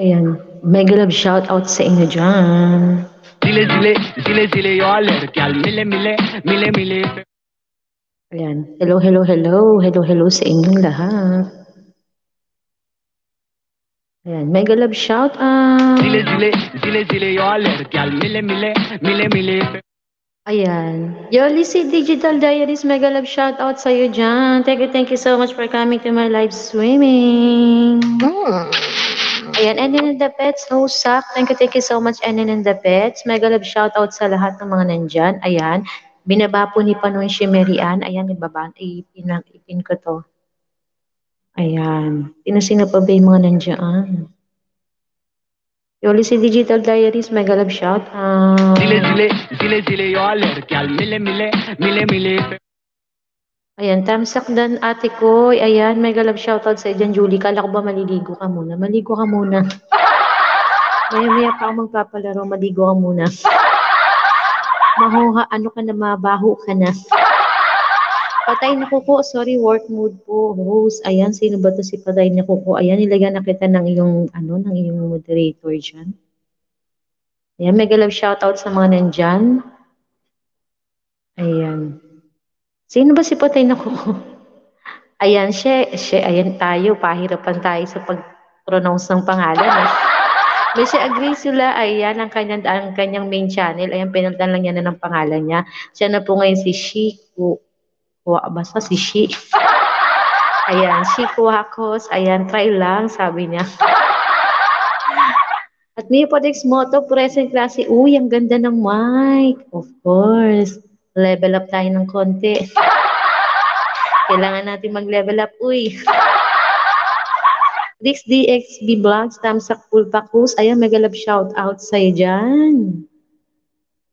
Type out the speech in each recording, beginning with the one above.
Ayan. Mega love shout out sa inyo dyan. Zile zile, zile zile yo alergyal, mile mile, mile mile. Ayan. Hello, hello, hello. Hello, hello sa inyong lahat. Ayan. Mega love shout out. Zile zile, zile zile yo alergyal, mile mile, mile mile. Ayan. Yoli si Digital Diaries, mega love shout out sa iyo dyan. Thank you, thank you so much for coming to my live swimming. Ayan, and the Pets, no suck. Thank you, thank you so much, and the Pets. Mega love shout out sa lahat ng mga nandyan. Ayan. Binaba po ni Panon Ann. Ayan, ibaba. Ipin, ipin ko to. Ayan. Tinasino pa ba yung mga nandyan? Yoli si Digital Diaries, mega love shout out. Zile zile, zile zile yo alergyal, mile mile, mile mile. Ayan, tamsak dan ate ko. Ayan, mega love shoutout sa dyan, Julie. Kala ko ba maliligo ka muna? Maligo ka muna. Maya-maya pa ako magpapalaro, maligo ka muna. Mahuha, ano ka na, mabaho ka na. Patay na kuko, sorry, work mood po. Host, ayan, sino ba to si Patay na kuko? Ayan, nilagyan na kita ng iyong, ano, ng iyong moderator dyan. Ayan, mega love shoutout sa mga nandyan. Ayan. Sino ba si Patay na kuko? Ayan, siya, siya, ayan tayo, pahirapan tayo sa pag-pronounce ng pangalan. Eh. May si Agrisula, ayan, ang kanyang, ang kanyang main channel, ayan, pinalitan lang niya na ng pangalan niya. Siya na po ngayon si Shiku. Wa, basta si Shi. Ayan, Shiku Hakos, ayan, try lang, sabi niya. At Neopodex Moto, present klase, uy, ang ganda ng mic. Of course, level up tayo ng konti. Kailangan natin mag-level up, uy. Rix DXB Vlogs, Tamsak Pulpakus, ayan, mega love shout out sa'yo dyan.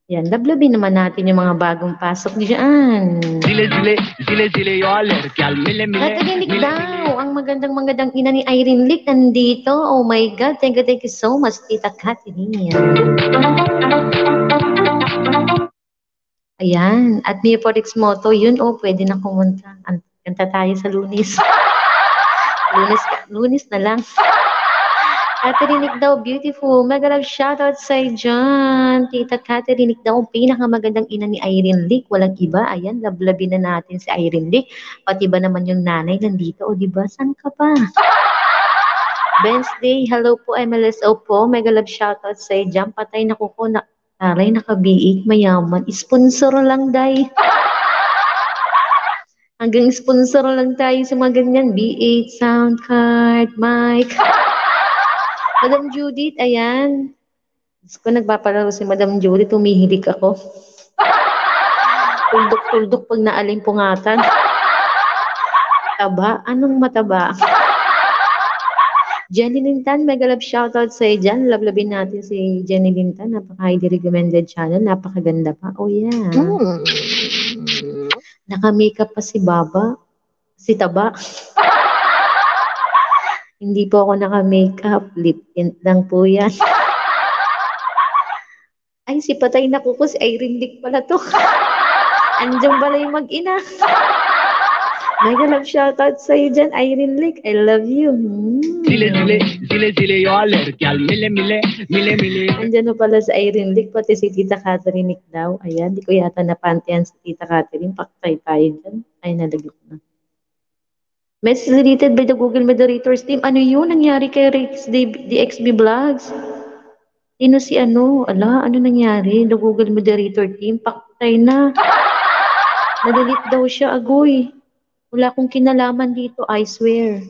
Yan, lablabin naman natin yung mga bagong pasok dyan. Zile zile, zile zile yo alergyal, mile mile. Mile, daw, ang magandang magandang ina ni Irene Lick nandito. Oh my God, thank you, thank you so much, Tita Catherine. Ayan, at Neoporix Moto, yun, oh, pwede na kumunta. An- Kanta tayo sa lunis. lunis, lunis na lang. Catherine daw, beautiful. Mega love shoutout sa dyan. Tita Catherine daw, ang pinakamagandang ina ni Irene Lick. Walang iba. Ayan, lablabin na natin si Irene Lick. Pati ba naman yung nanay nandito? O di ba? Saan ka pa? Wednesday, hello po MLSO po. Mega love shoutout sa dyan. Patay na kuko na Aray, nakabiik, mayaman. Sponsor lang, day. Hanggang sponsor lang tayo sa mga ganyan. B8, sound card, mic. Madam Judith, ayan. Diyos ko, nagpapalaro si Madam Judith, tumihilig ako. Tuldok-tuldok pag naaling pungatan. Taba? Anong mataba? Jenny Lintan, mega love shoutout sa dyan. Lablabin natin si Jenny Lintan. Napaka-highly recommended channel. Napakaganda pa. Oh, yeah. Naka-makeup pa si Baba. Si Taba. Hindi po ako naka-makeup. Lip tint lang po yan. Ay, si Patay na kuko. Si Irene Dick pala to. Andiyan pala yung mag-ina. Mega love shoutout sa iyo dyan, Irene Lick. I love you. Hmm. Zile zile, zile zile yo alergyal, mile mile, mile mile. Andyan na pala sa Irene Lick, pati si Tita Catherine Nick daw. Ayan, di ko yata napantian si Tita Catherine. Paktay tayo dyan. Ay, nalagyan ko na. Message deleted by the Google Moderators team. Ano yun? Nangyari kay Rex DXB Vlogs? Sino si ano? Ala, ano nangyari? The Google Moderator team. Paktay na. Nadelete daw siya, agoy. Wala akong kinalaman dito, I swear.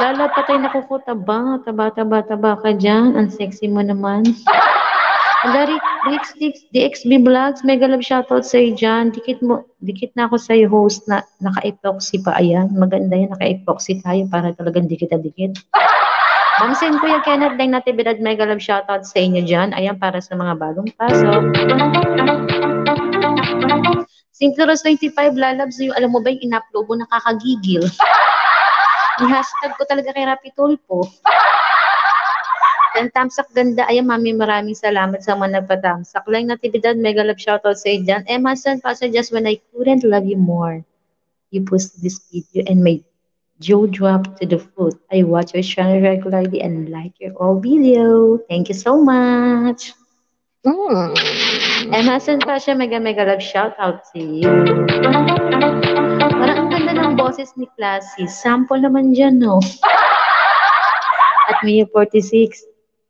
Lala, patay na kuko, taba, taba, taba, taba ka dyan. Ang sexy mo naman. Dari, Rix, Rix, DXB Vlogs, mega love shoutout sa'yo dyan. Dikit mo, dikit na ako sa'yo host na naka-epoxy pa. Ayan, maganda yan, naka-epoxy tayo para talagang dikit na dikit. Ma'am Sen, Kuya Kenneth, Deng Natividad, mega love shoutout sa inyo dyan. Ayan, para sa mga bagong pasok. Synchronous 25 lalabs yung alam mo ba yung in-upload mo nakakagigil. Yung hashtag ko talaga kay Rapi Tulpo. Then tamsak ganda. Ayan mami maraming salamat sa mga nagpatamsak. Lang natividad mega love shoutout sa iyo dyan. Emma San Pastor just when I couldn't love you more. You post this video and my Joe drop to the foot. I watch your channel regularly and like your all video. Thank you so much. Mm. And Hassan Pasha, mega mega love shout out to you. Parang ang ganda ng boses ni Classy. Sample naman dyan, no? At Mio 46,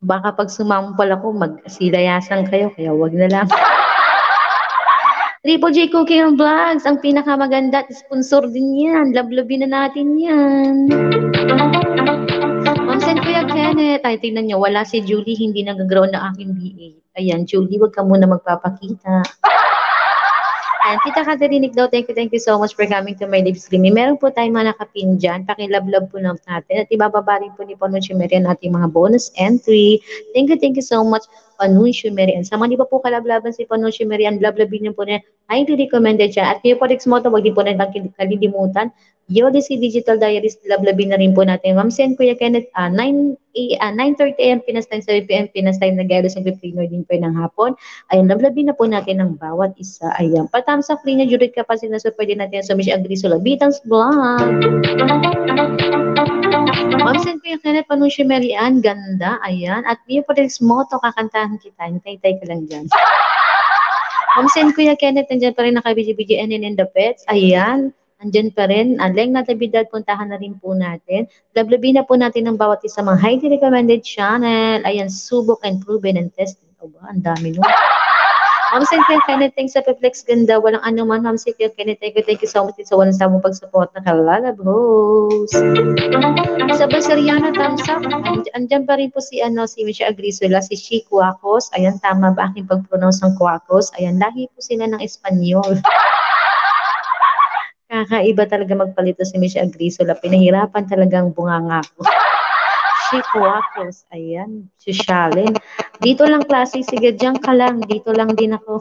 baka pag sumampol ako, magsilayasan kayo, kaya wag na lang. Triple J Cooking and Vlogs, ang pinakamaganda at sponsor din yan. Lablabin na natin yan. Ma'am Sen Kuya Kenneth, ay tingnan nyo, wala si Julie, hindi nag-grow na aking BA. Ayan, Julie, wag ka muna magpapakita. And Tita Katerinik daw, thank you, thank you so much for coming to my live streaming. Meron po tayong mga nakapin dyan. Pakilab-lab po lang natin. At ibababa rin po ni Panucci Merian ating mga bonus entry. Thank you, thank you so much, Panucci Merian. Sa mga di pa po kalablaban si Panucci Merian, lablabin niyo po niya. Highly recommended siya. At kayo po Rex Moto, wag din po na kalilimutan. Yodyssey Digital Diaries, lablabin na rin po natin. Ma'am Sen, Kuya Kenneth, uh, 9, uh, 9.30 a.m. Pinas time, 7 p.m. Pinas time, nag-alos ng Filipino din po ng hapon. Ayun, lablabin na po natin ng bawat isa. Ayan, patams sa free niya, Judith Kapasina, so pwede natin sa Miss Agrisola. Bitang's Vlog. Ma'am Sen, Kuya Kenneth, Panushi Mary Ann, ganda. Ayan, at Mio Parex Moto, kakantahan kita. Hintay-tay ka lang dyan. Ma'am Sen, Kuya Kenneth, nandiyan pa rin naka-BGBG and the pets. Ayan, andyan pa rin. Aleng Natividad, puntahan na rin po natin. Lablabi na po natin ng bawat isa mga highly recommended channel. Ayan, subok and proven and tested. O ba, ang dami nun. Ma'am Cynthia Kenneth, sa Peplex Ganda. Walang ano man, Ma'am Cynthia Kenneth. Thank you, so much sa walang sa mong pag-support na kalalab host. Sa Basariana, thumbs up. And, andyan pa rin po si, ano, si Misha Agrisola, si Shi Cuacos. Ayan, tama ba aking pag-pronounce ng Cuacos? Ayan, lahi po sila ng Espanyol. Kakaiba talaga magpalito si Miss Agrisola. Pinahirapan talagang bunganga ko. Si Kuwakos, ayan, si Shalin. Dito lang klase, sige, dyan ka lang. Dito lang din ako.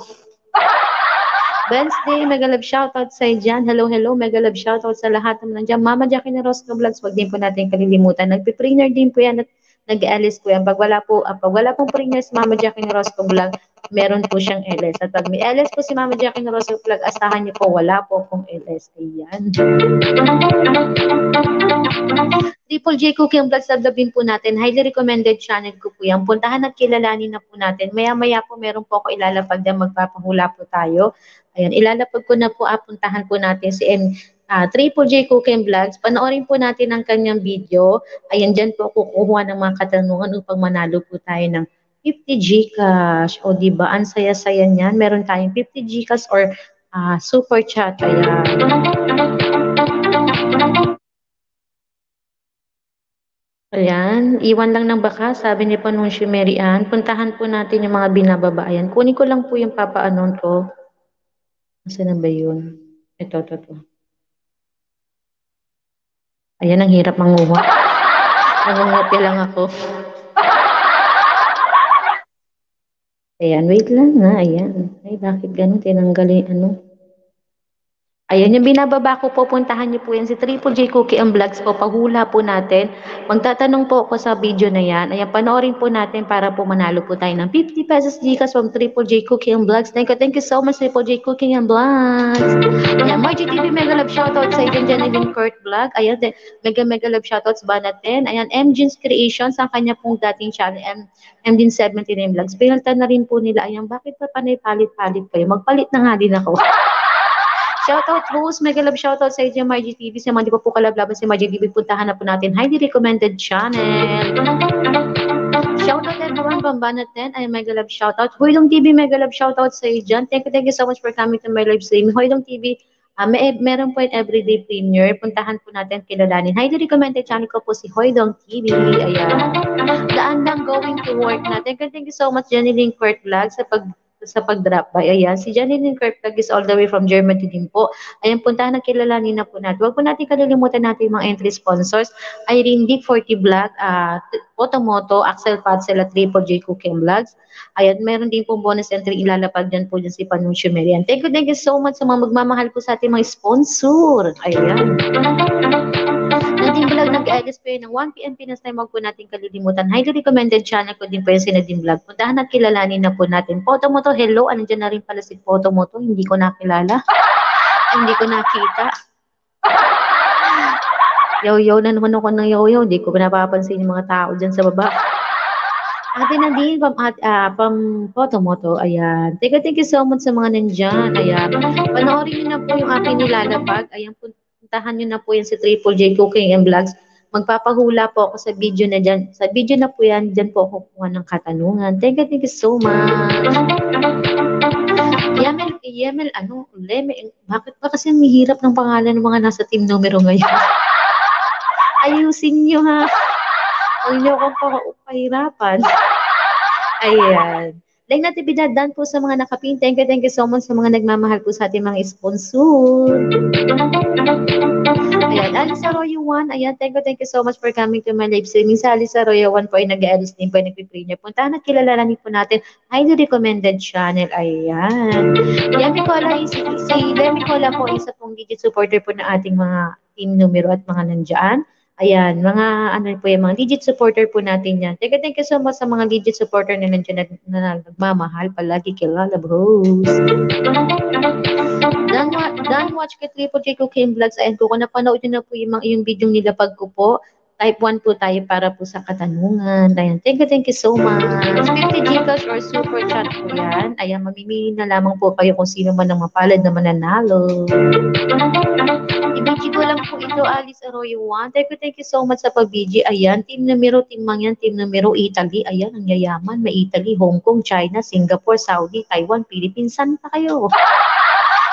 Wednesday, mega love shoutout sa dyan. Hello, hello, mega love shoutout sa lahat ng nandiyan. Mama Jackie na Rosco Vlogs, wag din po natin kalilimutan. Nagpiprainer din po yan at nag-LS po yan. Pag wala po, uh, pag wala pong prainer si Mama Jackie na Rosco Vlog, meron po siyang LS. At pag may LS po si Mama Jackie Rosco Vlog, asahan niyo po, wala po pong LS. Ayan. Triple J Cooking Vlogs, sablabin po natin. Highly recommended channel ko po yan. Puntahan at kilalanin na po natin. Maya-maya po meron po ako ilalapag na magpapahula po tayo. Ayan, ilalapag ko na po, ah, puntahan po natin si M, uh, Triple J Cooking Vlogs. Panoorin po natin ang kanyang video. Ayan, dyan po kukuha ng mga katanungan upang manalo po tayo ng 50 Gcash. O, di ba? Ang saya-saya niyan. Meron tayong 50 Gcash or uh, super chat. Ayan. Ayan, iwan lang ng baka, sabi ni Panunsyo Mary Ann. Puntahan po natin yung mga binababa. Ayan, kunin ko lang po yung papaanon ko. Nasaan na ba yun? Ito, ito, ito. Ayan, ang hirap manguha. Nangungopya lang ako. Ayan, wait lang na. Ayan. Ay, bakit ganun? Tinanggalin, ano? Ayan, yung binababa ko po, puntahan niyo po yan si Triple J Cookie and Vlogs po. Pahula po natin. Magtatanong po ako sa video na yan. Ayan, panoorin po natin para po manalo po tayo ng 50 pesos Gcash from Triple J Cookie and Vlogs. Thank you, thank you so much Triple J Cooking and Vlogs. Ayan, Margie TV, mega love shoutout sa itin dyan, Evan Kurt Vlog. Ayan, mega mega love shoutouts ba natin? Ayan, MJ's Creations, ang kanya pong dating channel, M MJ's 79 Vlogs. Pinaltan na rin po nila. Ayan, bakit pa panay palit-palit kayo? Magpalit na nga din ako. Shoutout host, mega love shoutout sa Margie TV. Sa mga di pa po kalablaban si Margie TV, puntahan na po natin. Highly recommended channel. Shoutout everyone, Bambanat 10. Ay, mega love shoutout. Hoylong TV, mega love shoutout sa iyo. Thank you, thank you so much for coming to my live stream. Hoylong TV, uh, may, meron po yung everyday premiere. Puntahan po natin kilalanin. Highly recommended channel ko po si Hoydong TV. Ayan. Daan lang going to work natin. Thank you so much, Jenny Court Vlog, sa pag sa pag-drop by. Ayan, si Janine Kirklag is all the way from Germany din po. Ayan, puntahan na kilalanin na po natin. Huwag po natin kalilimutan natin yung mga entry sponsors. Irene Dick, 40 Black, uh, Otomoto, Axel Patzel at Triple J Cooking Vlogs. Ayan, meron din po bonus entry ilalapag dyan po dyan si Panuccio Merian. Thank you, thank you so much sa mga magmamahal po sa ating mga sponsor. Ayan. Nag-edit po yun ng 1pm Pinas time. Huwag po natin kalilimutan. Highly recommended channel ko din po yung si Nadine Vlog. Puntahan at kilalanin na po natin. Photo mo to, hello. Ano dyan na rin pala si Photo mo to. Hindi ko nakilala. Hindi ko nakita. Yaw-yaw na naman ako ng yaw-yaw, di ko napapansin yung mga tao dyan sa baba. Ate Nadine, pam, at, ah, pam photo-moto, ayan. Thank you, thank you so much sa mga nandyan, ayan. Panoorin niyo na po yung aking nilalapag, ayan, puntahan niyo na po yan si Triple J Cooking and Vlogs. Magpapahula po ako sa video na dyan. Sa video na po yan, dyan po ako kukuha ng katanungan. Thank you, thank you so much. Yemel, Yemel, ano, Leme, bakit ba kasi ang hirap ng pangalan ng mga nasa team numero ngayon? Ayusin nyo ha. Huwag nyo akong pahirapan. Ayan. Like natibidad dan po sa mga nakapin. Thank you, thank you so much sa mga nagmamahal po sa ating mga sponsor. Ayan, Alice Arroyo 1. Ayan, thank you, thank you so much for coming to my live streaming. Sa Alice Arroyo 1 po ay nag-alis din po ay nagpipray niya. Puntahan at kilalanin po natin. Highly recommended channel. Ayan. Yan, Nicola, si, si Nicola po isa pong digit supporter po ng ating mga team numero at mga nandyan. Ayan, mga ano po yung mga legit supporter po natin yan. Teka, thank you so much sa mga legit supporter na nandiyan na, na, na nagmamahal palagi kay Lala Bros. Dan, dan watch kay Triple J Cooking Vlogs. Ayan kung napanood nyo na po yung, mga, yung video nila pag ko po, type 1 po tayo para po sa katanungan. Ayan, thank you, thank you so much. 50 Gcash or Super Chat po yan. Ayan, mamimili na lamang po kayo kung sino man ang mapalad na mananalo. Ibigi ko lang po ito, Alice Arroyo 1. Thank you, thank you so much sa pag-BG. Ayan, team numero, team mang yan, team numero, Italy. Ayan, ang yayaman. May Italy, Hong Kong, China, Singapore, Saudi, Taiwan, Philippines. Saan pa kayo?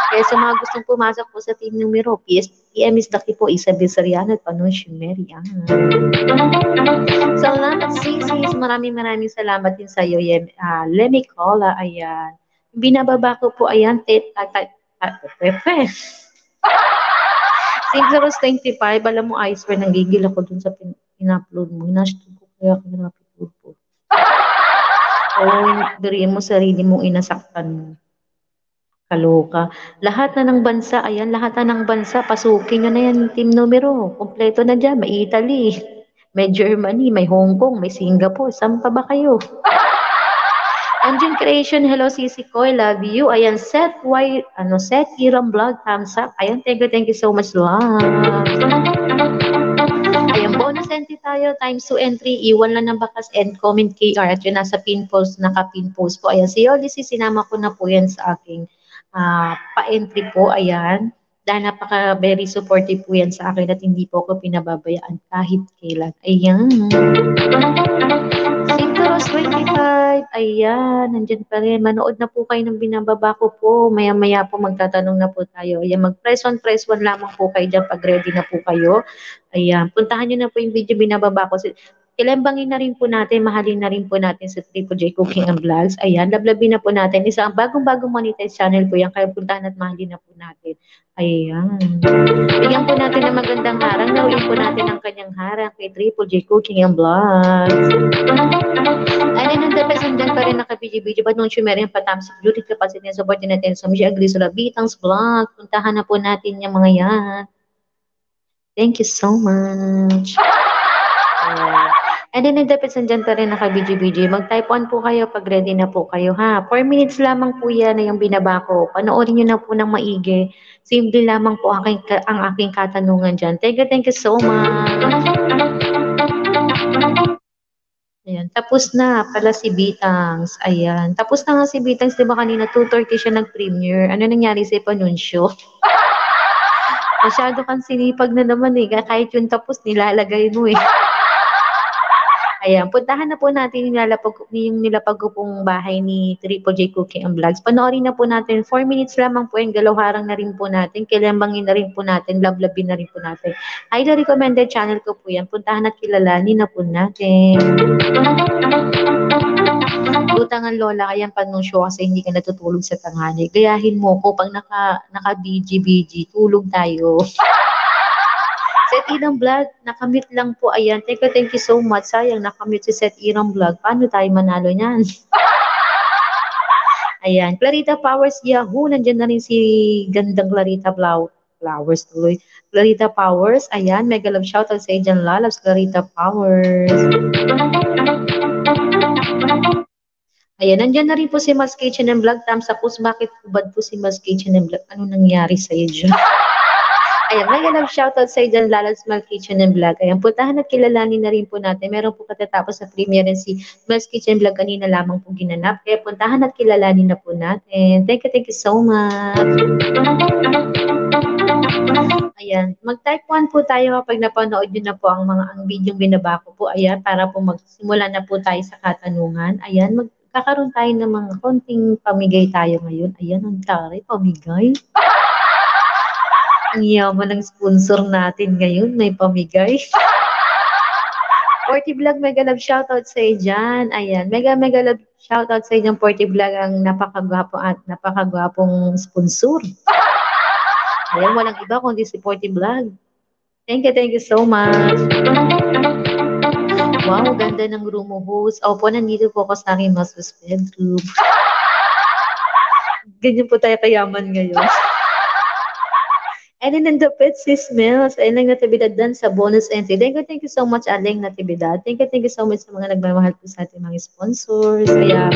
Kaya sa mga gustong pumasok po sa team numero, PS, PM is Daki po, Isabel Sariano at Panunsyo Mary. Ah. Salamat, Sisis. Maraming maraming salamat din sa iyo, uh, Lemmy Cola. Ayan. Binababa ko po, ayan, tet, tat, tat, tat, Siguro 25, alam mo, I swear, nanggigil ako dun sa pin in-upload mo. Hinashtag ko kaya ako nag-upload po. O, diriin mo sarili mong inasaktan mo. Kaloka. Lahat na ng bansa, ayan, lahat na ng bansa, pasukin nyo na yan, team numero. Kompleto na dyan, may Italy, may Germany, may Hong Kong, may Singapore. Saan pa ba kayo? Engine Creation, hello Sisi Koy, love you. Ayan, set why, ano, set Iram Vlog, thumbs up. Ayan, thank you, thank you so much, love. Ayan, bonus entry tayo, times 2 entry, iwan lang ng bakas and comment KR at yun nasa pin post, naka-pin post po. Ayan, si Yolisi, sinama ko na po yan sa aking uh, pa-entry po, ayan. Dahil napaka very supportive po yan sa akin at hindi po ako pinababayaan kahit kailan. Ayan. Sintoros 25, ayan, nandyan pa rin. Manood na po kayo ng binababa ko po. Maya-maya po magtatanong na po tayo. Ayan, mag-press on, press one lamang po kayo dyan pag ready na po kayo. Ayan, puntahan nyo na po yung video binababa ko. Kilembangin na rin po natin, mahalin na rin po natin sa Triple J Cooking and Vlogs. Ayan, lablabin na po natin. Isa ang bagong-bagong monetize channel po yan, kaya puntahan at mahalin na po natin. Ayan. Bigyan po natin ng magandang harang. Nawin po natin ang kanyang harang kay Triple J Cooking and Vlogs. Ayan, ang dapasundan pa rin naka-video-video. Ba't nung yung patamsik beauty capacity na support natin sa Misha Agrisola Bitang's Vlog. Puntahan na po natin yung mga yan. Thank you so much. Ayan. And then, nagdapisan dyan pa rin naka-BG-BG. Mag-type 1 po kayo pag ready na po kayo, ha? 4 minutes lamang po yan na yung binaba ko. Panoorin nyo na po ng maigi. Simple lamang po aking, ang aking katanungan dyan. Thank you, thank you so much. Ayan, tapos na pala si Bitangs. Ayan, tapos na nga si Bitangs, di ba kanina 2.30 siya nag-premiere. Ano nangyari sa panunsyo? Masyado kang sinipag na naman eh. Kahit yung tapos, nilalagay mo eh. Ayan, puntahan na po natin yung nilapag, yung pong bahay ni Triple J Cooking and Vlogs. Panoorin na po natin. 4 minutes lamang po yung galawharang na rin po natin. Kilambangin na rin po natin. Lablabin na rin po natin. Highly recommended channel ko po yan. Puntahan at kilalanin na po natin. Utang ang lola, kaya panunsyo kasi hindi ka natutulog sa tanghali. Gayahin mo ko pag naka, naka BG, BG, tulog tayo. Irang Vlog, nakamute lang po. Ayan, thank you, thank you so much. Sayang, nakamute si Set Irang Vlog. Paano tayo manalo niyan? Ayan, Clarita Powers Yahoo. Nandiyan na rin si gandang Clarita Blau. Flowers tuloy. Clarita Powers. Ayan, mega love shoutout sa Agent Lalabs. Clarita Powers. Ayan, nandiyan na rin po si Mas Kitchen and Vlog. Tam sa post, bakit ubad po si Mas Kitchen and Vlog? Ano nangyari sa iyo dyan? Ayan, mega love shoutout sa dyan, Lala's Small Kitchen and Vlog. Ayan, puntahan at kilalanin na rin po natin. Meron po katatapos sa premiere si Mel's Kitchen Vlog kanina lamang po ginanap. Kaya puntahan at kilalanin na po natin. Thank you, thank you so much. Ayan, mag-type 1 po tayo kapag napanood nyo na po ang mga ang video binaba ko po. Ayan, para po magsimula na po tayo sa katanungan. Ayan, magkakaroon tayo ng mga konting pamigay tayo ngayon. Ayan, ang tari, pamigay. Ang yaman ng sponsor natin ngayon, may pamigay. 40 Vlog, mega love shoutout sa dyan. Ayan, mega mega love shoutout sa dyan, 40 Vlog, ang napakagwapo at napakagwapong sponsor. Ayan, walang iba kundi si 40 Vlog. Thank you, thank you so much. Wow, ganda ng room mo host. Opo, nandito po ako sa aking master's bedroom. Ganyan po tayo kayaman ngayon. And then pet si Smells, Aling Natividad dan sa bonus entry. Thank you, thank you so much, Aling Natividad. Thank you, thank you so much sa mga nagmamahal po sa ating mga sponsors. Kaya,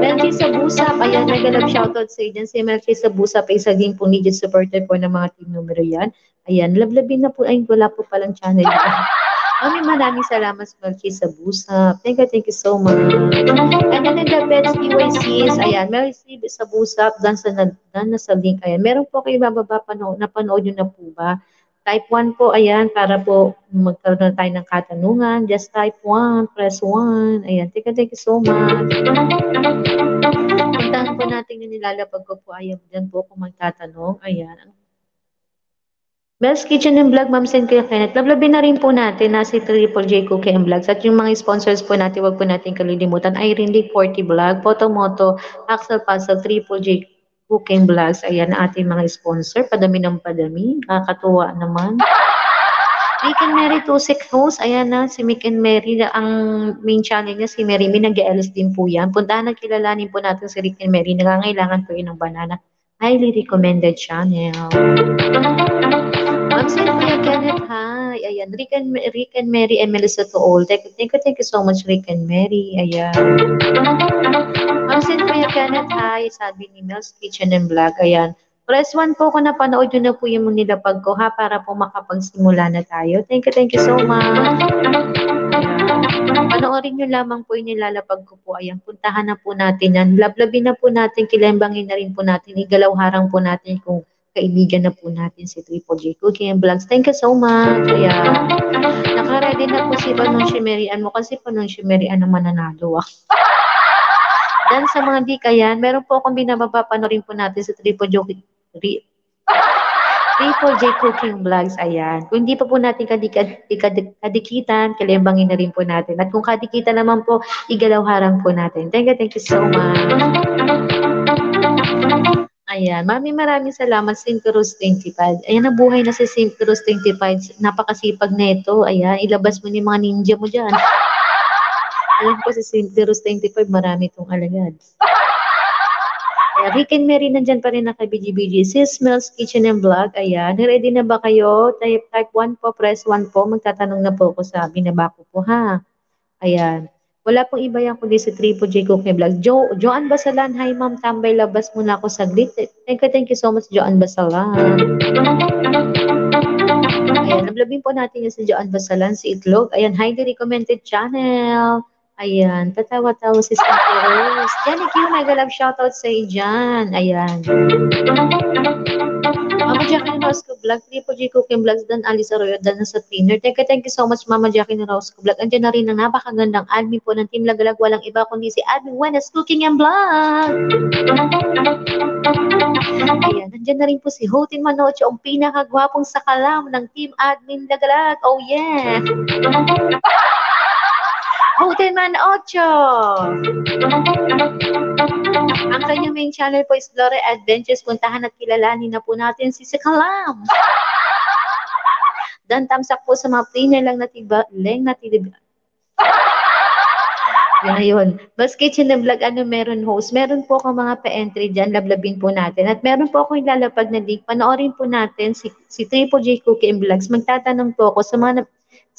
Melchi sa Busap, ayan, nag-love shoutout sa dyan. Si Melchi sa Busap, isa din po legit supporter po ng mga team numero yan. Ayan, lablabin na po, ay wala po palang channel. Mami, maraming salamat sa Melchi sa Busap. Thank you, thank you so much. And then in the beds, PYCs, ayan, Melchi sa Busap, dan sa, dan na sa link, ayan. Meron po kayo bababa, panood, napanood nyo na po ba? Type 1 po, ayan, para po magkaroon na tayo ng katanungan. Just type 1, press 1. Ayan, thank you, thank you so much. Puntahan po natin yung nilalapag ko po, ayan, dyan po kung magtatanong. Ayan, Bell's Kitchen and Vlog, Ma'am Sen Kuya Kenneth. Lablabin na rin po natin na si Triple J Cookie and Vlogs. At yung mga sponsors po natin, wag po natin kalilimutan. Irene Lee 40 Vlog, Potomoto, Axel Puzzle, Triple J Cooking Vlogs. Ayan na ating mga sponsor. Padami ng padami. Nakakatuwa naman. Mick and Mary Tusik host. Ayan na, si Mick and Mary. Ang main channel niya, si Mary. May nag-LS din po yan. Puntahan at kilalanin po natin si Rick and Mary. Nangangailangan po yun ng banana. Highly recommended channel. Ma'am Kuya Kenneth, hi. Ayan, Rick and, Rick and Mary and Melissa to all. Thank, thank you, thank you so much, Rick and Mary. Ayan. Ma'am Kuya Kenneth, hi. Sabi ni Mel's Kitchen and Vlog. Ayan. Press 1 po kung napanood nyo na po yung nilapag ko para po makapagsimula na tayo. Thank you, thank you so much. Ayan. Panoorin nyo lamang po yung nilalapag ko po. Ayan, puntahan na po natin yan. Lablabin na po natin, kilembangin na rin po natin, igalaw harang po natin kung kaibigan na po natin si Triple J Cooking and Vlogs. Thank you so much. Kaya, nakaready na po si Panunsyo Marian mo kasi Panunsyo Marian ang mananalo ah. Dan sa mga di kayan, meron po akong binababa, panorin po natin sa Triple J Triple J Cooking Vlogs, ayan. Kung hindi pa po natin kadik kadikitan, kalimbangin na rin po natin. At kung kadikitan naman po, igalaw harang po natin. Thank you, thank you so much. Ayan, mami maraming salamat St. Cruz 25. Ayan, nabuhay na si St. Cruz 25. Napakasipag na ito. Ayan, ilabas mo ni mga ninja mo dyan. Alam ko si St. Cruz 25, marami itong alagad. Ayan, Rick and Mary nandyan pa rin na kay BGBG. Sis Smells Kitchen and Vlog. Ayan, ready na ba kayo? Type, type 1 po, press 1 po. Magtatanong na po ako sa binaba ko po ha. Ayan. Wala pong iba yan kundi si Tripo J. Cookie Vlog. Jo, Joan Basalan, hi ma'am, tambay labas muna ako saglit. Thank you, thank you so much, Joan Basalan. Ayan, nablabin po natin yung si Joan Basalan, si Itlog. Ayan, highly recommended channel. Ayan, tatawa-tawa si Santa Rose. Janik Q, mega love shoutout sa dyan. Ayan. Mama Jackie Rosco Vlog, Triple G Cooking Vlogs, Dan Alice Arroyo, Dan sa trainer. You, thank you so much, Mama Jackie Rosco Vlog. Andiyan na rin ang napakagandang admin po ng Team Lagalag. Walang iba kundi si Admin Wenas Cooking and Vlog. Ayan, nandiyan na rin po si Hotin Manocho, ang pinakagwapong sakalam ng Team Admin Lagalag. Oh yeah! Hotin Manocho! Ang kanyang main channel po is Lore Adventures. Puntahan at kilalanin na po natin si Sakalam. Dan tamsak po sa mga trainer lang natiba, leng natiba. Yun na yun. Bas Kitchen na Vlog, ano meron host? Meron po ako mga pa-entry dyan, lablabin po natin. At meron po ako ilalapag na link. Panoorin po natin si, si Triple J Cookie and Vlogs. Magtatanong po ako sa mga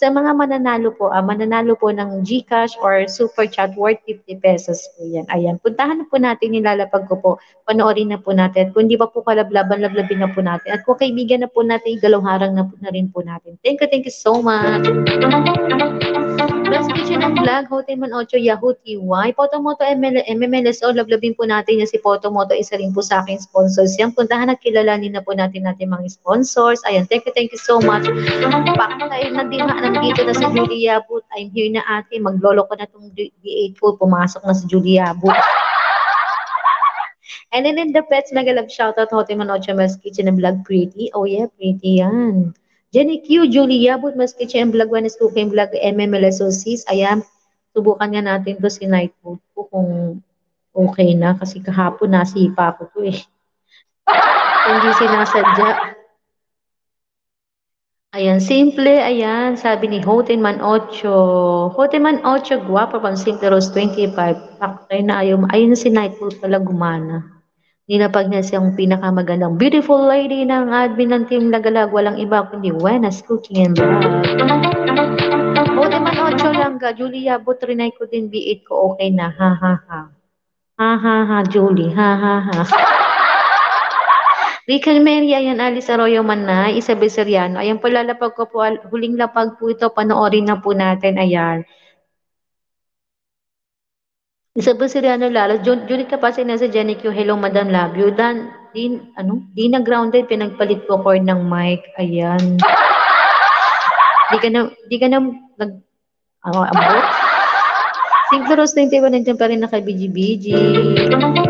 Sa mga mananalo po, ah, mananalo po ng GCash or Super Chat worth 50 pesos po yan. Ayan, puntahan na po natin, nilalapag ko po. Panoorin na po natin. Kung di pa po kalablaban, lablabin na po natin. At kung kaibigan na po natin, galawharang na, po na rin po natin. Thank you, thank you so much. Plus Kitchen and Vlog, Hotel Man 8, Yahoo TY, Photomoto ML, MMLSO, lablabin po natin yan si Photomoto, isa rin po sa aking sponsors yan. Puntahan at kilalanin na po natin natin mga sponsors. Ayan, thank you, thank you so much. Pakatay, nandito, nandito na si Julia Abut. I'm here na ate, maglolo ko na itong D8 ko, pumasok na si Julia Abut. And then in the pets, mega love shoutout, Hotel Man 8, Mas Kitchen and Vlog, pretty. Oh yeah, pretty yan. Jenny Q, Julie Yabut, mas kitchen vlog, Wanes Cooking Vlog, MMLSOCs. Ayan, subukan nga natin to si Nightwood ko kung okay na kasi kahapon nasipa ko to eh. Hindi sinasadya. Ayan, simple, ayan, sabi ni Hotenman 8. Hotenman 8, guwapa pang simple rose 25. Paktay na ayaw, ayun si Nightwood pala gumana. Ninapag niya siyang pinakamagandang beautiful lady ng admin ng Team Lagalag. Walang iba kundi Wenas Cooking and Vlog. O, di man 8 lang ka. Julia, butrinay ko din B8 ko. Okay na. Ha, ha, ha. Ha, ha, ha, Julie. Ha, ha, ha. Rican Mary, ayan, Alice Arroyo Manay, Isabel Seriano. Ayan po, lalapag ko po, huling lapag po ito, panoorin na po natin, ayan. Isabel Siriano Lalo, Julie Kapasi na sa Jenny Q, hello Madam you. Dan, din, ano, di na grounded, pinagpalit ko cord ng mic. Ayan. di ka na, di ka na, nag, uh, abot. Simple Rose 21, nandiyan pa rin naka BGBG.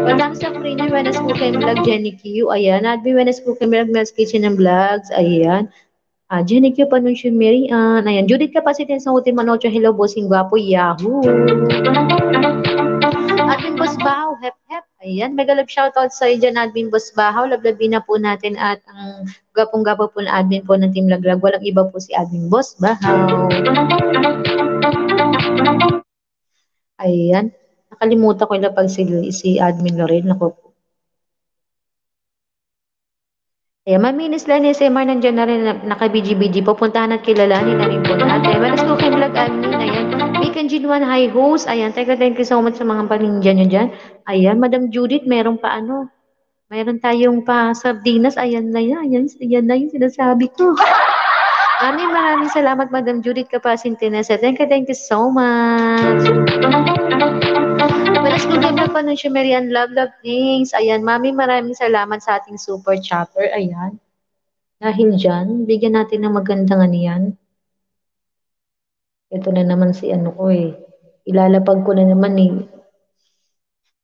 Walang sa niya, Wenas Cooking Vlog, Jenny Q. Ayan. At Wenas Cooking Vlog, Mel's Kitchen and Vlogs. Ayan. Ah, Jenny Q, Panunsyo Mary Ann. Ayan. Judith Kapasitin sa Hotel Manocho. Hello, Bossing Guapo. Yahoo! Admin Boss Bahaw, hep hep. Ayan, mega love shoutout sa iyo dyan, Admin Boss Bahaw. Lablabin na po natin at ang gapong-gapo po na admin po ng Team Laglag. Walang iba po si Admin Boss Bahaw. Ayan, nakalimutan ko ilapag si, si Admin Lorel. Naku po. Ayan, maminis lang ni SMR nandiyan na rin naka-BGBG. Pupuntahan at kilalanin na po natin. Malas ko kay Vlog Admin. Ayan, Weekend G1 High Host. Ayan, teka, thank you so much sa mga paninja nyo dyan. Ayan, Madam Judith, meron pa ano, meron tayong pa sardinas. Ayan na yan, ayan, ayan na yung sinasabi ko. Maraming maraming salamat, Madam Judith Kapasintinesa. Thank you, thank you so much. Malas ko din pa ng Shumerian Love Love Things. Ayan, mami, maraming salamat sa ating super chatter. Ayan. Dahil dyan, bigyan natin ng magandang ano yan. Ito na naman si ano ko eh. Ilalapag ko na naman eh.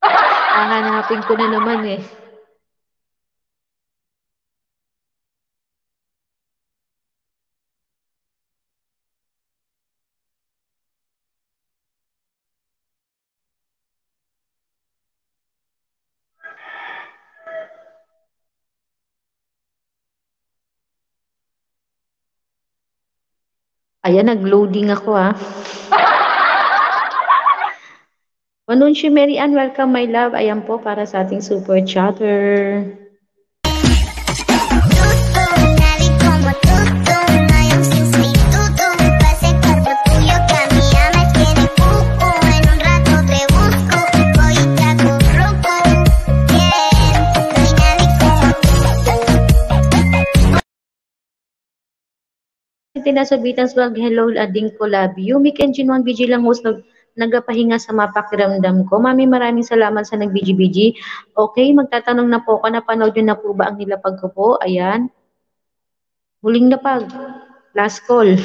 Hahanapin ko na naman eh. Ayan, nag-loading ako ah. Manunshi Mary Ann, welcome my love. Ayan po para sa ating super chatter. Tinasabitang swag, hello, ading ko, love you. Mick Engine 1 BG lang host, nag, nagapahinga sa mapakiramdam ko. Mami, maraming salamat sa nag-BG-BG. Okay, magtatanong na po ako, napanood nyo na po ba ang nilapag ko po? Ayan. Huling napag. Last call.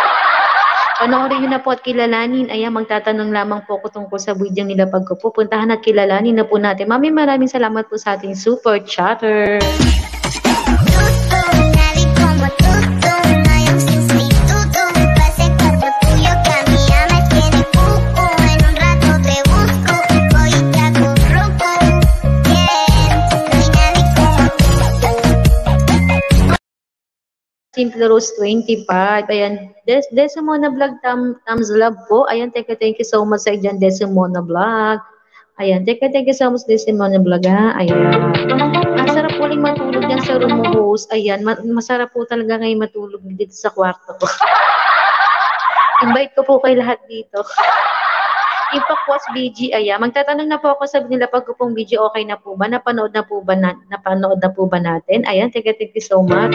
Panoorin nyo na po at kilalanin. Ayan, magtatanong lamang po ako tungkol sa video nilapag ko po. Puntahan at kilalanin na po natin. Mami, maraming salamat po sa ating super chatter. Simple Rose 25. Ayan, Des Desimona Vlog, tam, thumbs love po. Ayan, teka, thank you so much sa dyan, Desimona Vlog. Ayan, teka, thank you so much, Desimona Vlog, ha? Ayan. Ang sarap po rin matulog yan sa room host. Ayan, ma masarap po talaga ngayon matulog dito sa kwarto ko. Invite ko po kay lahat dito. Impact was BG, ayan. Magtatanong na po ako sa nila pag pong BG, okay na po ba? Napanood na po ba, na, napanood na po ba natin? Ayan, thank you, thank you so much.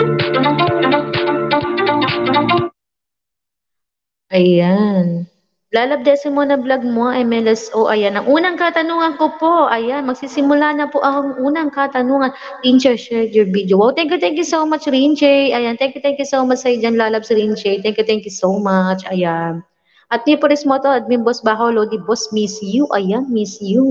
Ayan. Lalabdesin mo na vlog mo, MLSO. Ayan, ang unang katanungan ko po. Ayan, magsisimula na po ang unang katanungan. Rinche, share your video. Wow, thank you, thank you so much, Rinche. Ayan, thank you, thank you so much sa dyan, lalabs Rinche. Thank you, thank you so much. Ayan. At ni Poris Moto, admin boss Baho, Lodi boss, miss you. Ayan, miss you.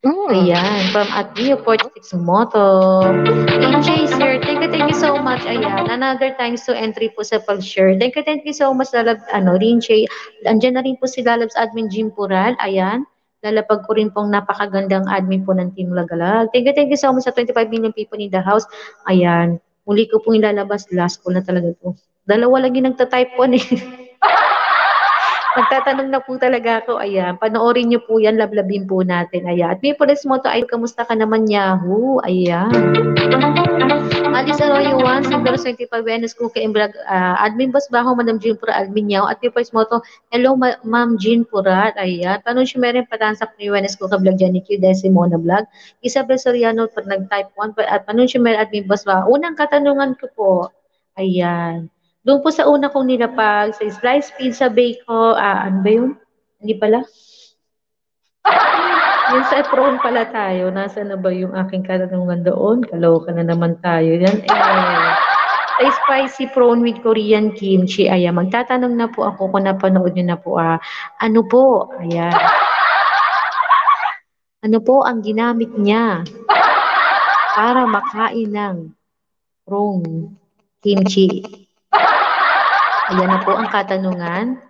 Mm. Ayan, from Admio 46 Moto. AJ Sir, thank you, thank you so much. Ayan, another times to entry po sa pag-share. Thank you, thank you so much, Lalab, ano, Rinche. Andiyan na rin po si Lalabs Admin Jim Pural. Ayan, lalapag ko rin pong napakagandang admin po ng Team Lagalag. Thank you, thank you so much sa 25 million people in the house. Ayan, muli ko pong ilalabas. Last call na talaga to. Dalawa lagi nagta-type po eh. Magtatanong na po talaga ako, ayan. Panoorin niyo po yan, lablabin po natin, ayan. At may pulis mo to, ay, kamusta ka naman, Yahoo? Ayan. Alice Arroyo 1, Siguro 25 Venus and Vlog, uh, Admin Boss Baho, Madam Jean Pura, Admin Yao. At may pulis mo to, Hello, Ma Ma'am Jean Purat, ayan. Paano siya meron patansak ni Venus Cookie Vlog ni Q, dahil Simona Vlog. Isabel Soriano, pag nag-type 1, at paano siya meron Admin Boss Baho. Unang katanungan ko po, ayan. Doon po sa una kong nilapag, sa slice pizza bacon, ah, ano ba yun? Hindi pala? Yung sa prawn pala tayo, nasa na ba yung aking katanungan doon? Kaloka na naman tayo. Yan, eh. Sa spicy prawn with Korean kimchi, ayan, magtatanong na po ako kung napanood nyo na po, ah, ano po, ayan. Ano po ang ginamit niya para makain ng prawn kimchi? Ayan na po ang katanungan.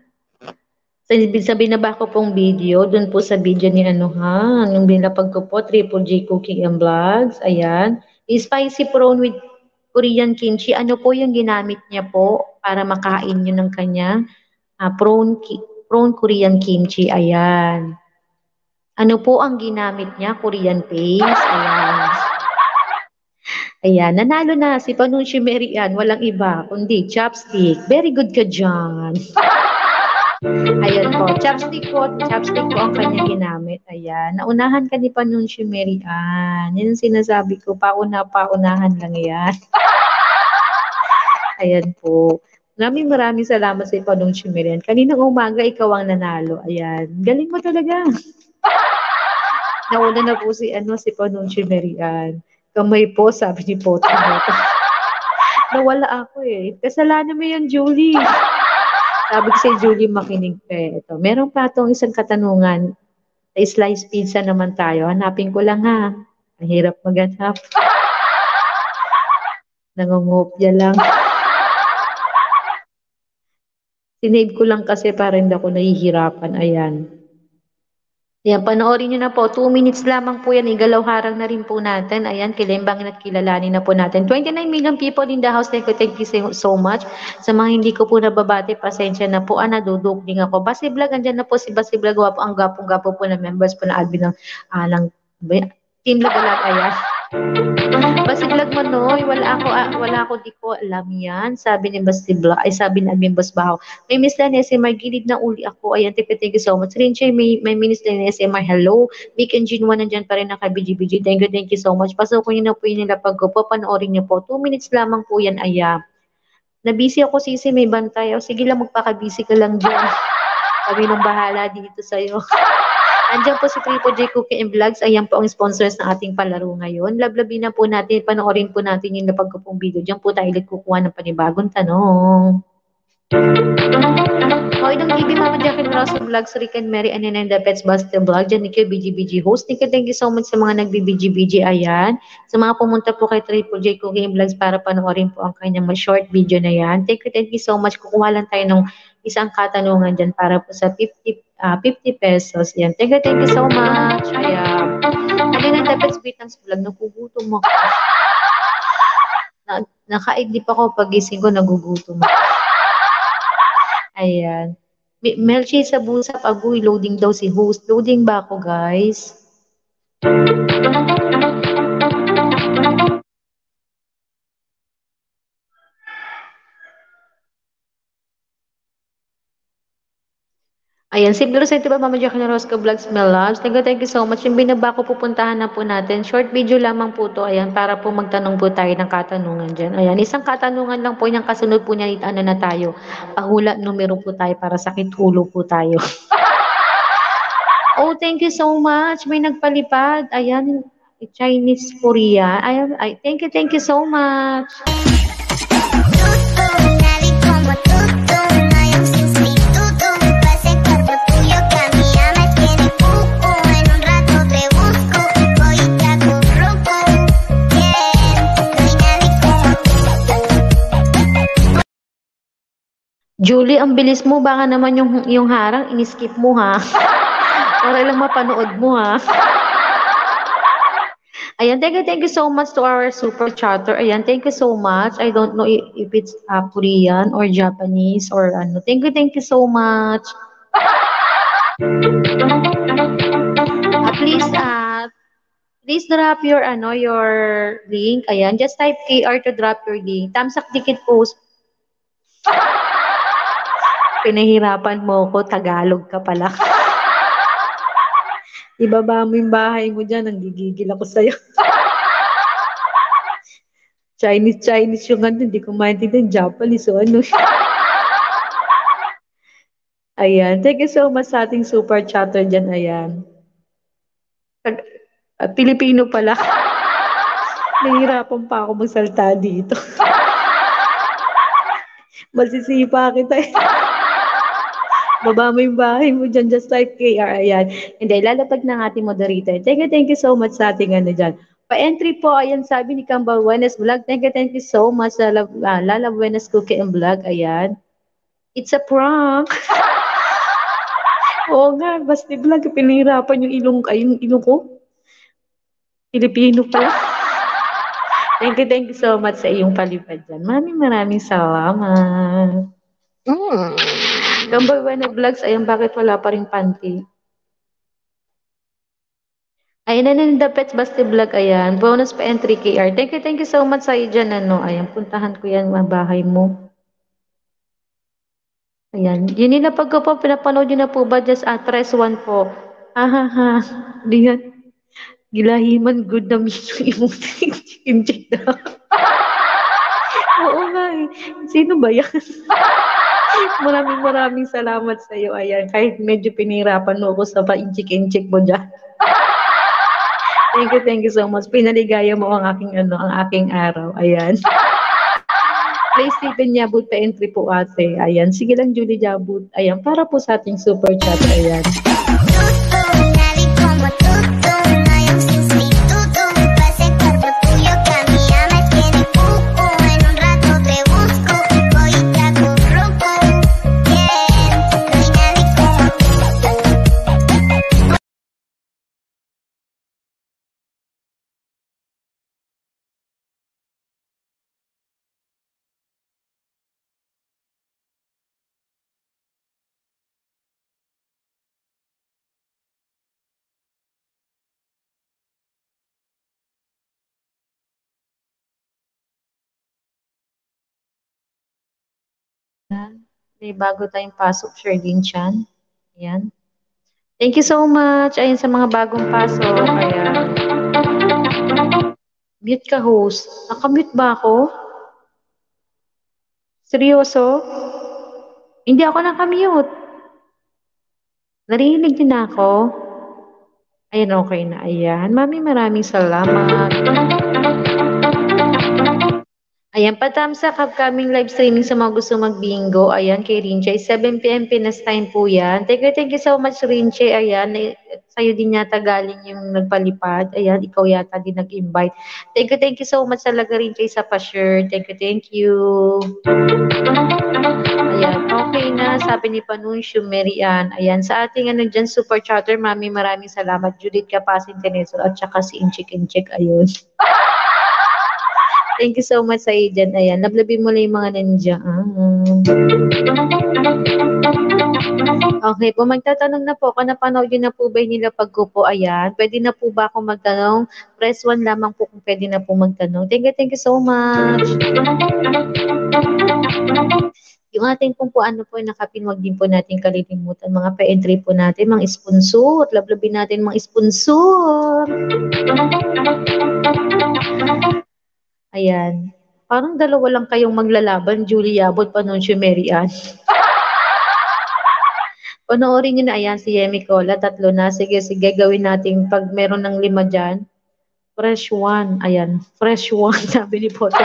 So, sa binaba ko pong video, dun po sa video ni ano ha, yung binapag ko po, Triple J Cooking and Vlogs, ayan. Spicy prawn with Korean kimchi, ano po yung ginamit niya po para makain nyo ng kanya? Uh, prawn, prawn Korean kimchi, ayan. Ano po ang ginamit niya? Korean paste, ayan. Ayan, nanalo na si Panucci Marian, walang iba, kundi chopstick. Very good ka dyan. Ayan po, chopstick po, chopstick po ang kanya ginamit. Ayan, naunahan ka ni Panucci Marian. Yan ang sinasabi ko, pauna, paunahan lang yan. Ayan po. Maraming maraming salamat sa Panucci Marian. Kaninang umaga, ikaw ang nanalo. Ayan, galing mo talaga. Nauna na po si, ano, si Panucci Marian. Kamay po, sabi ni Poto. Nawala ako eh. Kasalanan mo yan, Julie. Sabi ko si Julie makinig ka eh. Ito. Meron pa itong isang katanungan. Slice pizza naman tayo. Hanapin ko lang ha. Ang hirap maghanap. Nangungopya lang. Sinave ko lang kasi para hindi ako nahihirapan. Ayan. Ayan, panoorin nyo na po. 2 minutes lamang po yan. Igalaw harang na rin po natin. Ayan, kilembang at kilalanin na po natin. 29 million people in the house. Thank you, thank you so much. Sa mga hindi ko po nababati, pasensya na po. Ah, nadudukling ako. Basi Vlog, andyan na po si Basi Vlog. Wapo, ang gapong-gapo po na members po na admin ng, uh, ng Team Lagalag. Ayan. Basi vlog mo noy, wala ako ah, wala ako di ko alam yan. Sabi ni Basti Vlog, ay sabi ni Admin Boss Bahaw. May Miss Lanese, may gilid na uli ako. Ayan, thank you, thank you so much. Rinche, may, may Miss Lanese, my hello. Mick and Gene, one nandyan pa rin naka BGBG. Thank you, thank you so much. Pasukin niyo na po yun nila pag po. Panoorin niyo po. Two minutes lamang po yan, aya. Nabisi ako, Sisi, may bantay. O, sige lang, magpaka-busy ka lang dyan. Sabi nung bahala dito sa'yo. Andiyan po si Triple J Cookie and Vlogs. Ayan po ang sponsors ng ating palaro ngayon. Lablabi na po natin, panoorin po natin yung napagkupong video. Diyan po tayo ulit kukuha ng panibagong tanong. Okay, ng TV Mama Jackie Rosa Vlogs, Rick and Mary, and then the Pets Buster Vlog. Diyan ni BGBG host. Nika, thank you so much sa mga nagbi-BGBG. Ayan. Sa mga pumunta po kay Triple J Cookie Vlogs para panoorin po ang kanyang short video na yan. Thank you, thank you so much. Kukuha lang tayo ng isang katanungan dyan para po sa 50 uh, ah, 50 pesos. Yan. Thank you, thank you so much. Ayan. Ano na dapat Bitans Vlog, nagugutom ako. Na, nakaidlip ako pag gising ko, nagugutom ako. Ayan. Melchi sa busap, agoy, loading daw si host. Loading ba ako, guys? Ayan, Simple Rosette ba, Mama Jackie Rosco Vlogs, my loves. Thank you, thank you so much. Yung binaba ko, pupuntahan na po natin. Short video lamang po to, ayan, para po magtanong po tayo ng katanungan dyan. Ayan, isang katanungan lang po, yung kasunod po niya, ano na tayo, pahula numero po tayo para sakit ulo po tayo. oh, thank you so much. May nagpalipad. Ayan, Chinese Korea. Ayan, ay, thank you, thank you so much. Julie, ang bilis mo. Baka naman yung, yung harang, in-skip mo ha. Para lang mapanood mo ha. Ayan, thank you, thank you so much to our super chatter. Ayan, thank you so much. I don't know if, it's uh, Korean or Japanese or ano. Thank you, thank you so much. Uh, please, uh, please drop your, ano, your link. Ayan, just type KR to drop your link. Tamsak dikit post. Pinahirapan mo ko, Tagalog ka pala. Ibaba mo yung bahay mo dyan, nanggigigil ako sa'yo. Chinese, Chinese yung ano, hindi ko maintindihan, Japanese o ano. Ayan, thank you so much sa ating super chatter dyan, ayan. Tag- ah, Pilipino pala. Nahihirapan pa ako magsalta dito. Masisipa kita eh. Baba mo yung bahay mo dyan, just like KR. Ayan. Hindi, lalapag ng ating moderator. Thank you, thank you so much sa ating ano dyan. Pa-entry po, ayan, sabi ni Kamba Buenas Vlog. Thank you, thank you so much, Lala, uh, Lala Buenas Cookie and Vlog. Ayan. It's a prank. Oo nga, basti vlog, pinahirapan yung ilong, ay, yung ilong ko. Pilipino pala. Thank you, thank you so much sa iyong palipad dyan. Maraming maraming salamat. Mm. Number one na vlogs, ayan, bakit wala pa rin panty? Ayan na ng The Pets Basti Vlog, ayan. Bonus pa entry KR. Thank you, thank you so much sa iyo dyan, ano. Ayan, puntahan ko yan, mga bahay mo. Ayan. Yun nila pag po, pinapanood nyo na po ba? Just at press 1 po. Ha ha ha. Di yan. Gilahiman, good na yung chicken chick na. Oo nga eh. Sino ba yan? maraming maraming salamat sa iyo. Ayan, kahit medyo pinirapan mo ako sa pa-inchik-inchik mo dyan. thank you, thank you so much. Pinaligaya mo ang aking ano, ang aking araw. Ayan. Play Stephen Yabut pa entry po ate. Ayan. Sige lang, Julie Yabut. Ayan, para po sa ating super chat. Ayan. May bago tayong pasok, Sherlyn Chan. Ayan. Thank you so much. Ayan sa mga bagong pasok. Ayan. Mute ka, host. Nakamute ba ako? Seryoso? Hindi ako nakamute. Narinig din ako. Ayan, okay na. Ayan. Mami, maraming salamat. Ayan, patamsa upcoming live streaming sa mga gusto mag-bingo. Ayan, kay Rinche. 7pm Pinas time po yan. Thank you, thank you so much, Rinche. Ayan, eh, sa'yo din yata galing yung nagpalipad. Ayan, ikaw yata din nag-invite. Thank you, thank you so much talaga, Rinche, sa pa-share. Thank you, thank you. Ayan, okay na. Sabi ni Panuncio Merian. Ayan, sa ating ano dyan, super chatter, mami, maraming salamat. Judith Kapasin Teneso at saka si Inchik Inchik. Ayun. Thank you so much sa dyan. Ayan, nablabi mo lang yung mga nandiyan. Okay po, magtatanong na po. Kung napanood yun na po ba yung nilapag ko po, ayan. Pwede na po ba akong magtanong? Press 1 lamang po kung pwede na po magtanong. Thank you, thank you so much. Yung ating kung po ano po nakapin, wag din po natin kalilimutan mga pa-entry po natin, mga sponsor. Lablabin natin mga sponsor. Ayan. Parang dalawa lang kayong maglalaban, Julie Yabot, Panuncio Mary Ann. Panoorin nyo na, ayan, si Yemi Cola, tatlo na. Sige, sige, gawin natin pag meron ng lima dyan. Fresh one, ayan, fresh one, sabi ni Poto.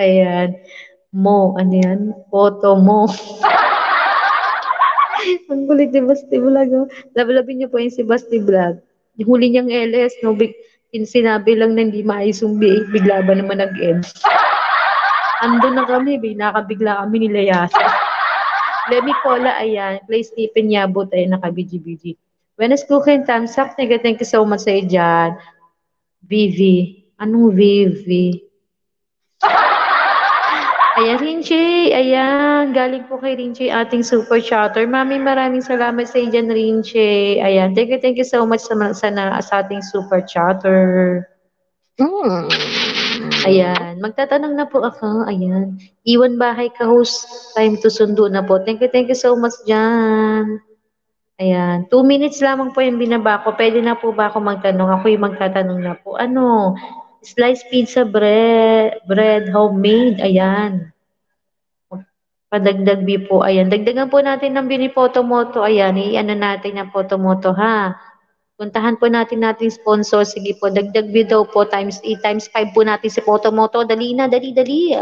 ayan, mo, ano yan? Photo mo. Ang kulit ni Basti Vlog. Oh. Labalabin niyo po yung si Basti Vlog. Huli niyang LS, no, big, sinabi lang na hindi maayos yung BA, bigla ba naman nag-end? Ando na kami, binakabigla kami ni Layasa. Lemmy Cola, ayan. Play Stephen Yabot, ayan, naka-BG-BG. Venus Cooking, thumbs up. Thank you, so much sa iyo dyan. Vivi. Anong Vivi? Ayan, Rinche. Ayan, galing po kay Rinche, ating super chatter. Mami, maraming salamat sa dyan, Rinche. Ayan, thank you, thank you so much sa, sa, na, sa ating super chatter. Mm. Ayan, magtatanong na po ako. Ayan, iwan bahay ka host. Time to sundo na po. Thank you, thank you so much dyan. Ayan, two minutes lamang po yung binaba ko. Pwede na po ba ako magtanong? Ako yung magtatanong na po. Ano? Slice pizza bread, bread homemade. Ayan. Padagdag bi po. Ayan. Dagdagan po natin ng binipotomoto. Ayan. I-ano natin ng potomoto ha. Puntahan po natin nating sponsor. Sige po, dagdag daw po times 8 times 5 po natin si Potomoto. Dali na, dali, dali.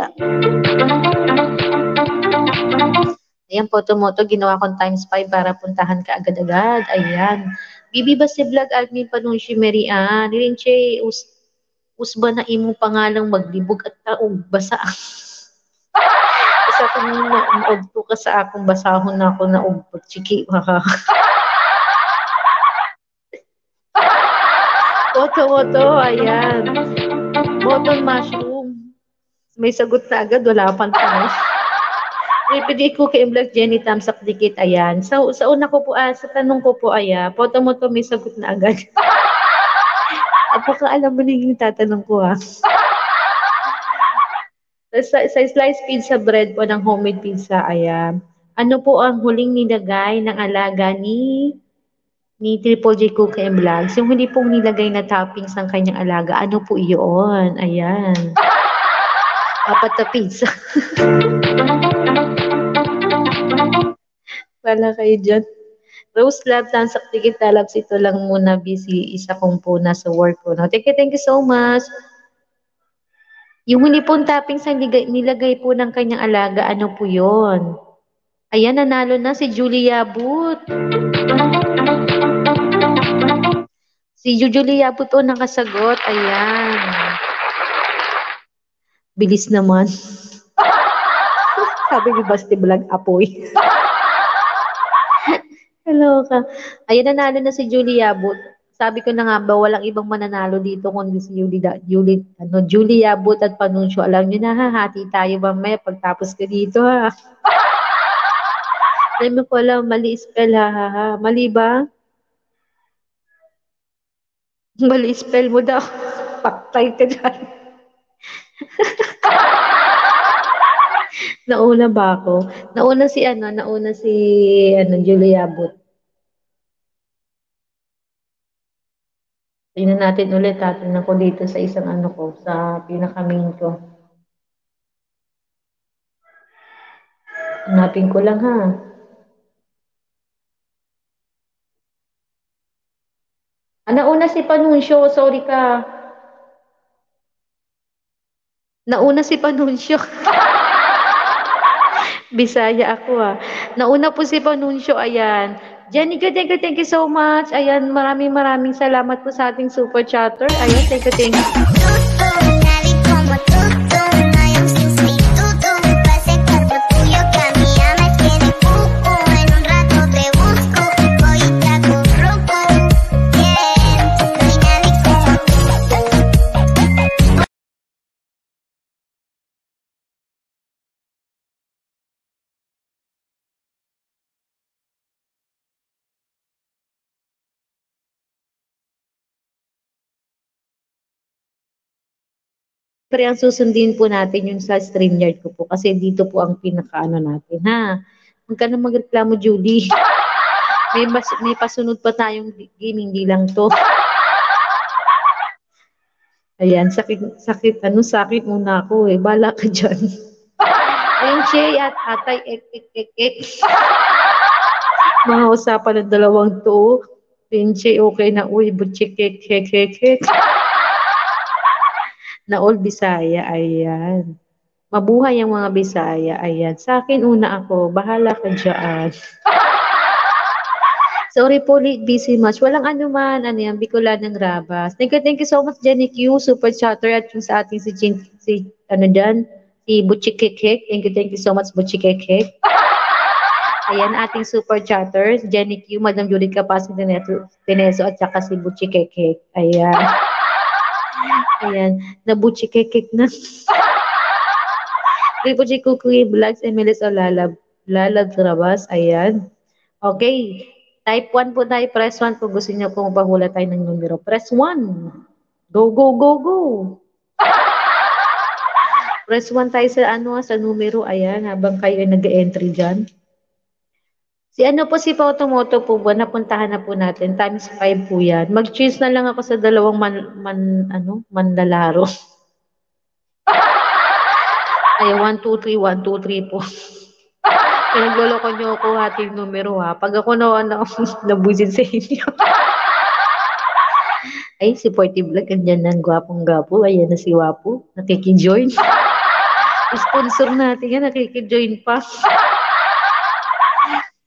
Ayan, Potomoto, ginawa kong times 5 para puntahan ka agad-agad. Ayan. Bibi ba si Vlog Admin Panunshi Mary Ann? Rinche, usba na imo pangalang maglibog at taog basa. Isa kong naog ka sa akong basahon na ako na ugbot. Chiki, Moto-moto, ayan. Button mushroom. May sagot na agad, wala pang tanong. Repeat ko kay Black Jenny Tamsak Dikit, ayan. Sa, sa una ko po, ah, sa tanong ko po, ayan, poto mo to, may sagot na agad. Apaka alam mo na yung tatanong ko, ha. sa, sa slice pizza bread po ng homemade pizza, ayan. Ano po ang huling nilagay ng alaga ni ni Triple J Cook and Vlogs, yung hindi pong nilagay na toppings ng kanyang alaga, ano po iyon? Ayan. Apat na pizza. Wala kayo dyan. Rose Lab, Tansak Tigit Labs, ito lang muna busy. Isa kong po nasa work ko. No? Thank you, thank you so much. Yung hindi pong toppings na nilagay, po ng kanyang alaga, ano po yon? Ayan, nanalo na si Julia But. Si Julia po to nakasagot. Ayan. Bilis naman. Sabi ni Basti Vlog, apoy. Hello ka. Ayan, nanalo na si Julia But. Sabi ko na nga ba, walang ibang mananalo dito kundi si Julie, Julie, ano, Julia But at Panunsyo. Alam nyo na ha, hati tayo mamaya pagtapos ka dito ha. Alam ko lang, mali spell ha, ha, ha. Mali ba? Mali spell mo daw. Paktay ka dyan. nauna ba ako? Nauna si ano, nauna si ano, Julia But. Tingnan natin ulit, tatingnan ko dito sa isang ano ko, sa pinaka-main ko. Hanapin ko lang ha. Ah, nauna si Panunsyo, sorry ka. Nauna si Panunsyo. Bisaya ako ah. Nauna po si Panunsyo, ayan. Jenny, thank you, thank you so much. Ayan, maraming maraming salamat po sa ating super chatter. Ayan, thank you, thank you. Pero ang susundin po natin yung sa StreamYard ko po kasi dito po ang pinakaano natin ha. Huwag ka na magreklamo Julie. May, mas, may pasunod pa tayong game, hindi lang to. Ayan, sakit, sakit, ano, sakit muna ako eh. Bala ka dyan. Ayun, Che, at atay, ek, ek, ek, ek. Mga usapan ng dalawang to. Pinche, okay na, uy, butchik, kek, kek, kek, kek. Na all Bisaya, ayan. Mabuhay ang mga Bisaya, ayan. Sa akin, una ako, bahala ka dyan. Sorry po, late busy much. Walang ano man, ano yan, Bicolan ng Rabas. Thank you, thank you so much, Jenny Q, super chatter, at yung sa ating si, Jin, si ano dyan, si Butchikikik. Thank you, thank you so much, Butchikikik. Ayan, ating super chatter, Jenny Q, Madam Julie Capaci Tineso, at saka si Butchikikik. Ayan. Ayan, na Butchikikik na. Triple J Kukuy, Vlogs, Emilis o Lalab. Lalab Rabas, ayan. Okay, Type 1 po tayo, press 1 kung gusto niyo kung pahula tayo ng numero. Press 1. Go, go, go, go. Press 1 tayo sa ano, sa numero. Ayan, habang kayo ay nag-entry dyan. Si ano po si Photomoto po ba, napuntahan na po natin. Times 5 po yan. Mag-choose na lang ako sa dalawang man, man ano, manlalaro. Ay, 1, 2, 3, 1, 2, 3 po. Pinagloloko niyo ako ating numero ha. Pag ako na na nabusin sa inyo. Ay, si Porty Vlog, andyan na, gwapong gapo. Ayan na si Wapo, nakikijoin. Sponsor natin yan, nakikijoin pa.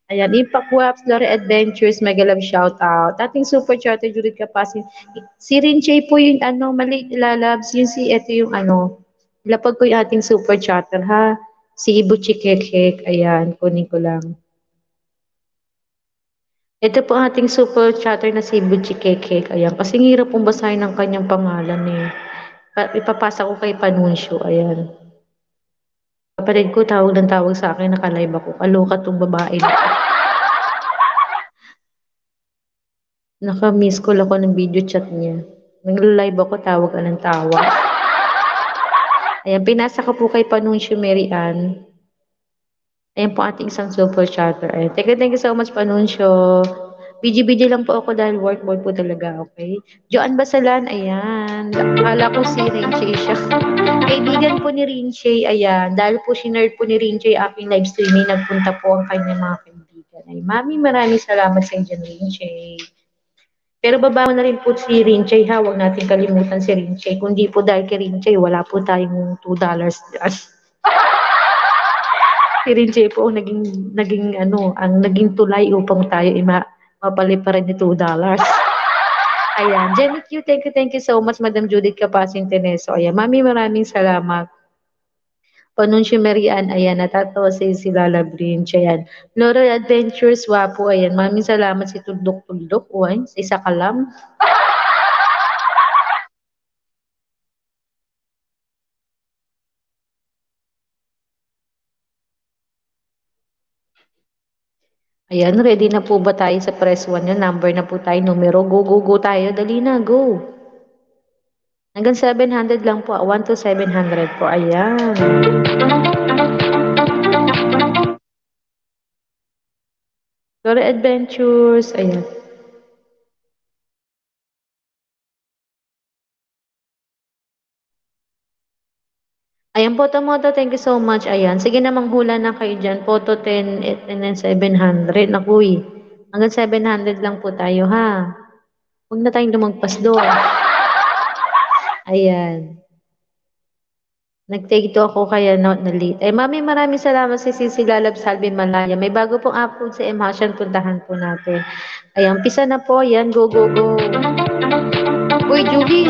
Ayan, Impact Waps, Lore Adventures, mega love shout out. Ating super chatter, Judith Kapasin. Si Rinche po yung ano, mali lalabs. Yun si, ito yung ano, lapag ko yung ating super chatter ha. Si Ibu Chikekek, ayan, kunin ko lang. Ito po ating super chatter na si Ibu Chikekek, ayan. Kasi hirap pong basahin ang kanyang pangalan eh. Pa ipapasa ko kay Panunsyo, ayan. Kapatid ko, tawag ng tawag sa akin, nakalive ako. Kaloka tong babae na. Naka-miss call ako ng video chat niya. Nag-live ako, tawag ka ng tawag. Ayan, pinasa ko po kay Panunsyo Mary Ann. Ayan po ating isang super chatter. Ayan, thank you, thank you so much, Panunsyo. BG-BG lang po ako dahil work mode po talaga, okay? Joan Basalan, ayan. Akala ko si Rinche siya. Kaibigan po ni Rinche, ayan. Dahil po sinerd po ni Rinche aking live streaming, nagpunta po ang kanyang mga kaibigan. Ay, mami, maraming salamat sa inyo, Rinche. Pero baba na rin po si Rinchay ha, huwag natin kalimutan si Rinchay. Kung di po dahil kay Rinchay, wala po tayong 2 dollars dyan. si Rinchay po ang naging, naging, ano, ang naging tulay upang tayo ima, mapali pa rin ni 2 dollars. Ayan, Jenny Q, thank you, thank you so much, Madam Judith Capasin Teneso. Ayan, mami, maraming salamat. Panunsyo Marian, ayan, natatawa si si Lala Brinch, ayan. Laura Adventures, wapo, ayan. Maraming salamat si Tuldok Tuldok, uy, sa isa ka lang. Ayan, ready na po ba tayo sa press 1 yun? Number na po tayo, numero. Go, go, go tayo. Dali na, go. Hanggang 700 lang po. 1 to 700 po. Ayan. Dora Adventures. Ayan. Ayan, Photo Moto, thank you so much. Ayan, sige na manghula na kayo dyan. Photo 10 and then 700. Naku, eh. Hanggang 700 lang po tayo, ha? Huwag na tayong lumagpas doon. Ayan. Nag-take to ako kaya na, na late. Eh, mami, maraming salamat si Sisi Lalab Salvi Malaya. May bago pong upload sa Emhasyan. Puntahan po natin. Ayan, pisa na po. Ayan, go, go, go. Uy, Julie.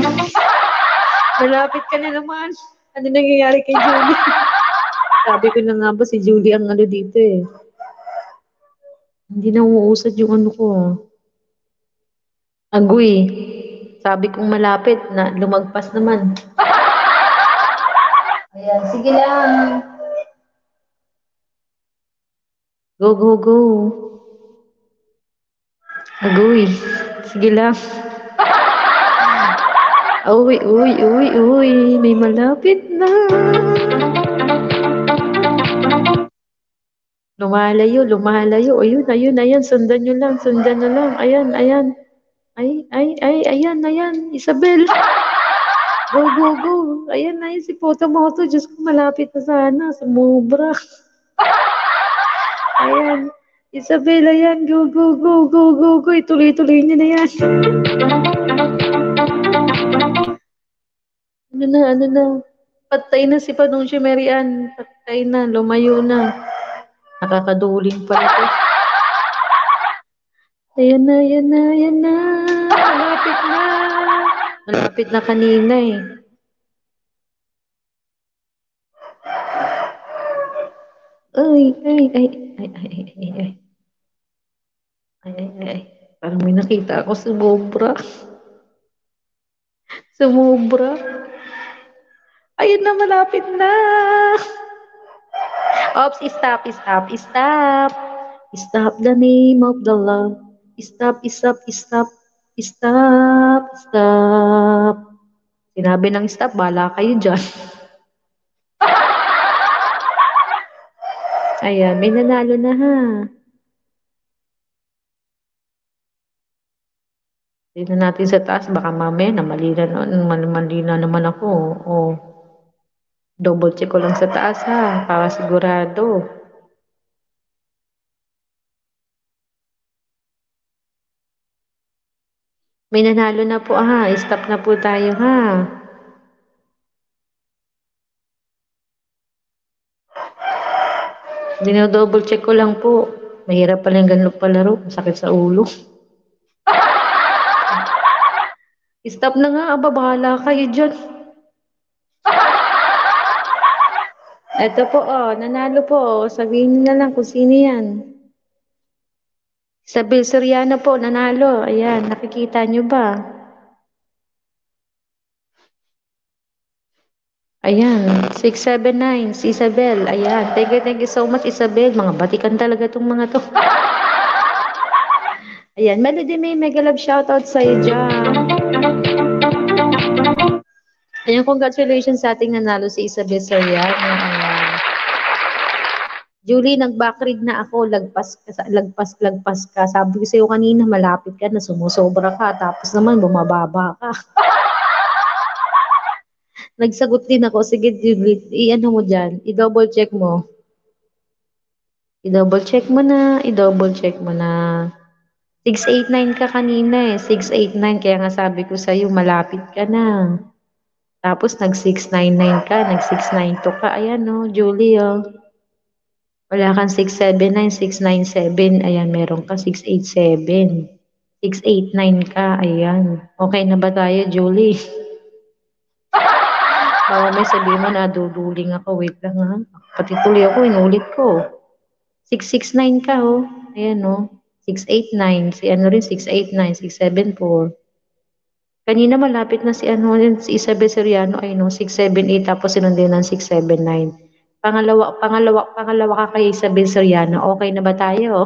Malapit ka na naman. Ano nangyayari kay Julie? Sabi ko na nga ba si Julie ang ano dito eh. Hindi na umuusad yung ano ko. Agoy. Sabi kong malapit na lumagpas naman. Ayan, sige lang. Go, go, go. Agoy. Sige lang. Uy, uy, uy, uy, may malapit na. Lumalayo, lumalayo. Ayun, ayun, ayan. Sundan nyo lang, sundan nyo lang. Ayan, ayan. Ay, ay, ay, ayan, ayan. Isabel. Go, go, go. Ayan, ayan si Potomoto. Diyos ko, malapit na sana. Sumubra. Ayan. Isabel, ayan. Go, go, go, go, go, go. Ituloy-tuloy nyo na yan. Ano na, ano na. Patay na si Panuncio Marian. Patay na, lumayo na. Nakakaduling pala to. Ayan na, ayan na, ayan na. Malapit na. Kanina eh. Ay, ay, ay, ay, ay, ay, ay, ay. Ay, ay, ay. Parang may nakita ako sumobra. Sumobra. Ayun na, malapit na. Oops, stop, stop, stop. Stop the name of the love. Stop, stop, stop. Stop, stop. Sinabi ng stop, bala kayo dyan. Ayan, may nanalo na ha. Tignan natin sa taas, baka mamaya na mali na, mali, mali na naman ako. O, double check ko lang sa taas ha, para sigurado. May nanalo na po ha, stop na po tayo ha. Dino-double check ko lang po. Mahirap pala yung ganun palaro. Sakit sa ulo. Stop na nga, aba, kayo dyan. Ito po, oh, nanalo po. Sabihin na lang kung sino yan. Isabel Soriano po, nanalo. Ayan, nakikita niyo ba? Ayan, 679, si Isabel. Ayan, thank you, thank you so much, Isabel. Mga batikan talaga itong mga to. Ayan, Melody May, mega love shoutout sa'yo dyan. Ayan, congratulations sa ating nanalo si Isabel Soriano. Julie, nag-backread na ako, lagpas lagpas, lagpas ka. Sabi ko sa'yo kanina, malapit ka na, sumusobra ka, tapos naman bumababa ka. Nagsagot din ako, sige Julie, i-ano mo dyan, i-double check mo. I-double check mo na, i-double check mo na. 689 ka kanina eh, 689, kaya nga sabi ko sa'yo, malapit ka na. Tapos nag-699 ka, nag-692 ka, ayan no, Julie oh. Wala kang 679, 697. Ayan, meron ka 687. 689 ka. Ayan. Okay na ba tayo, Julie? Baka may sabihin mo na duduling ako. Wait lang ha. Pati tuloy ako, inulit ko. 669 ka, oh. Ayan, oh. 689. Si ano rin, 689, 674. Kanina malapit na si ano, si Isabel Soriano, ay no, 678, tapos sinundin ng 679. Pangalawa, pangalawa, pangalawa ka kay Isabel Soriano. Okay na ba tayo?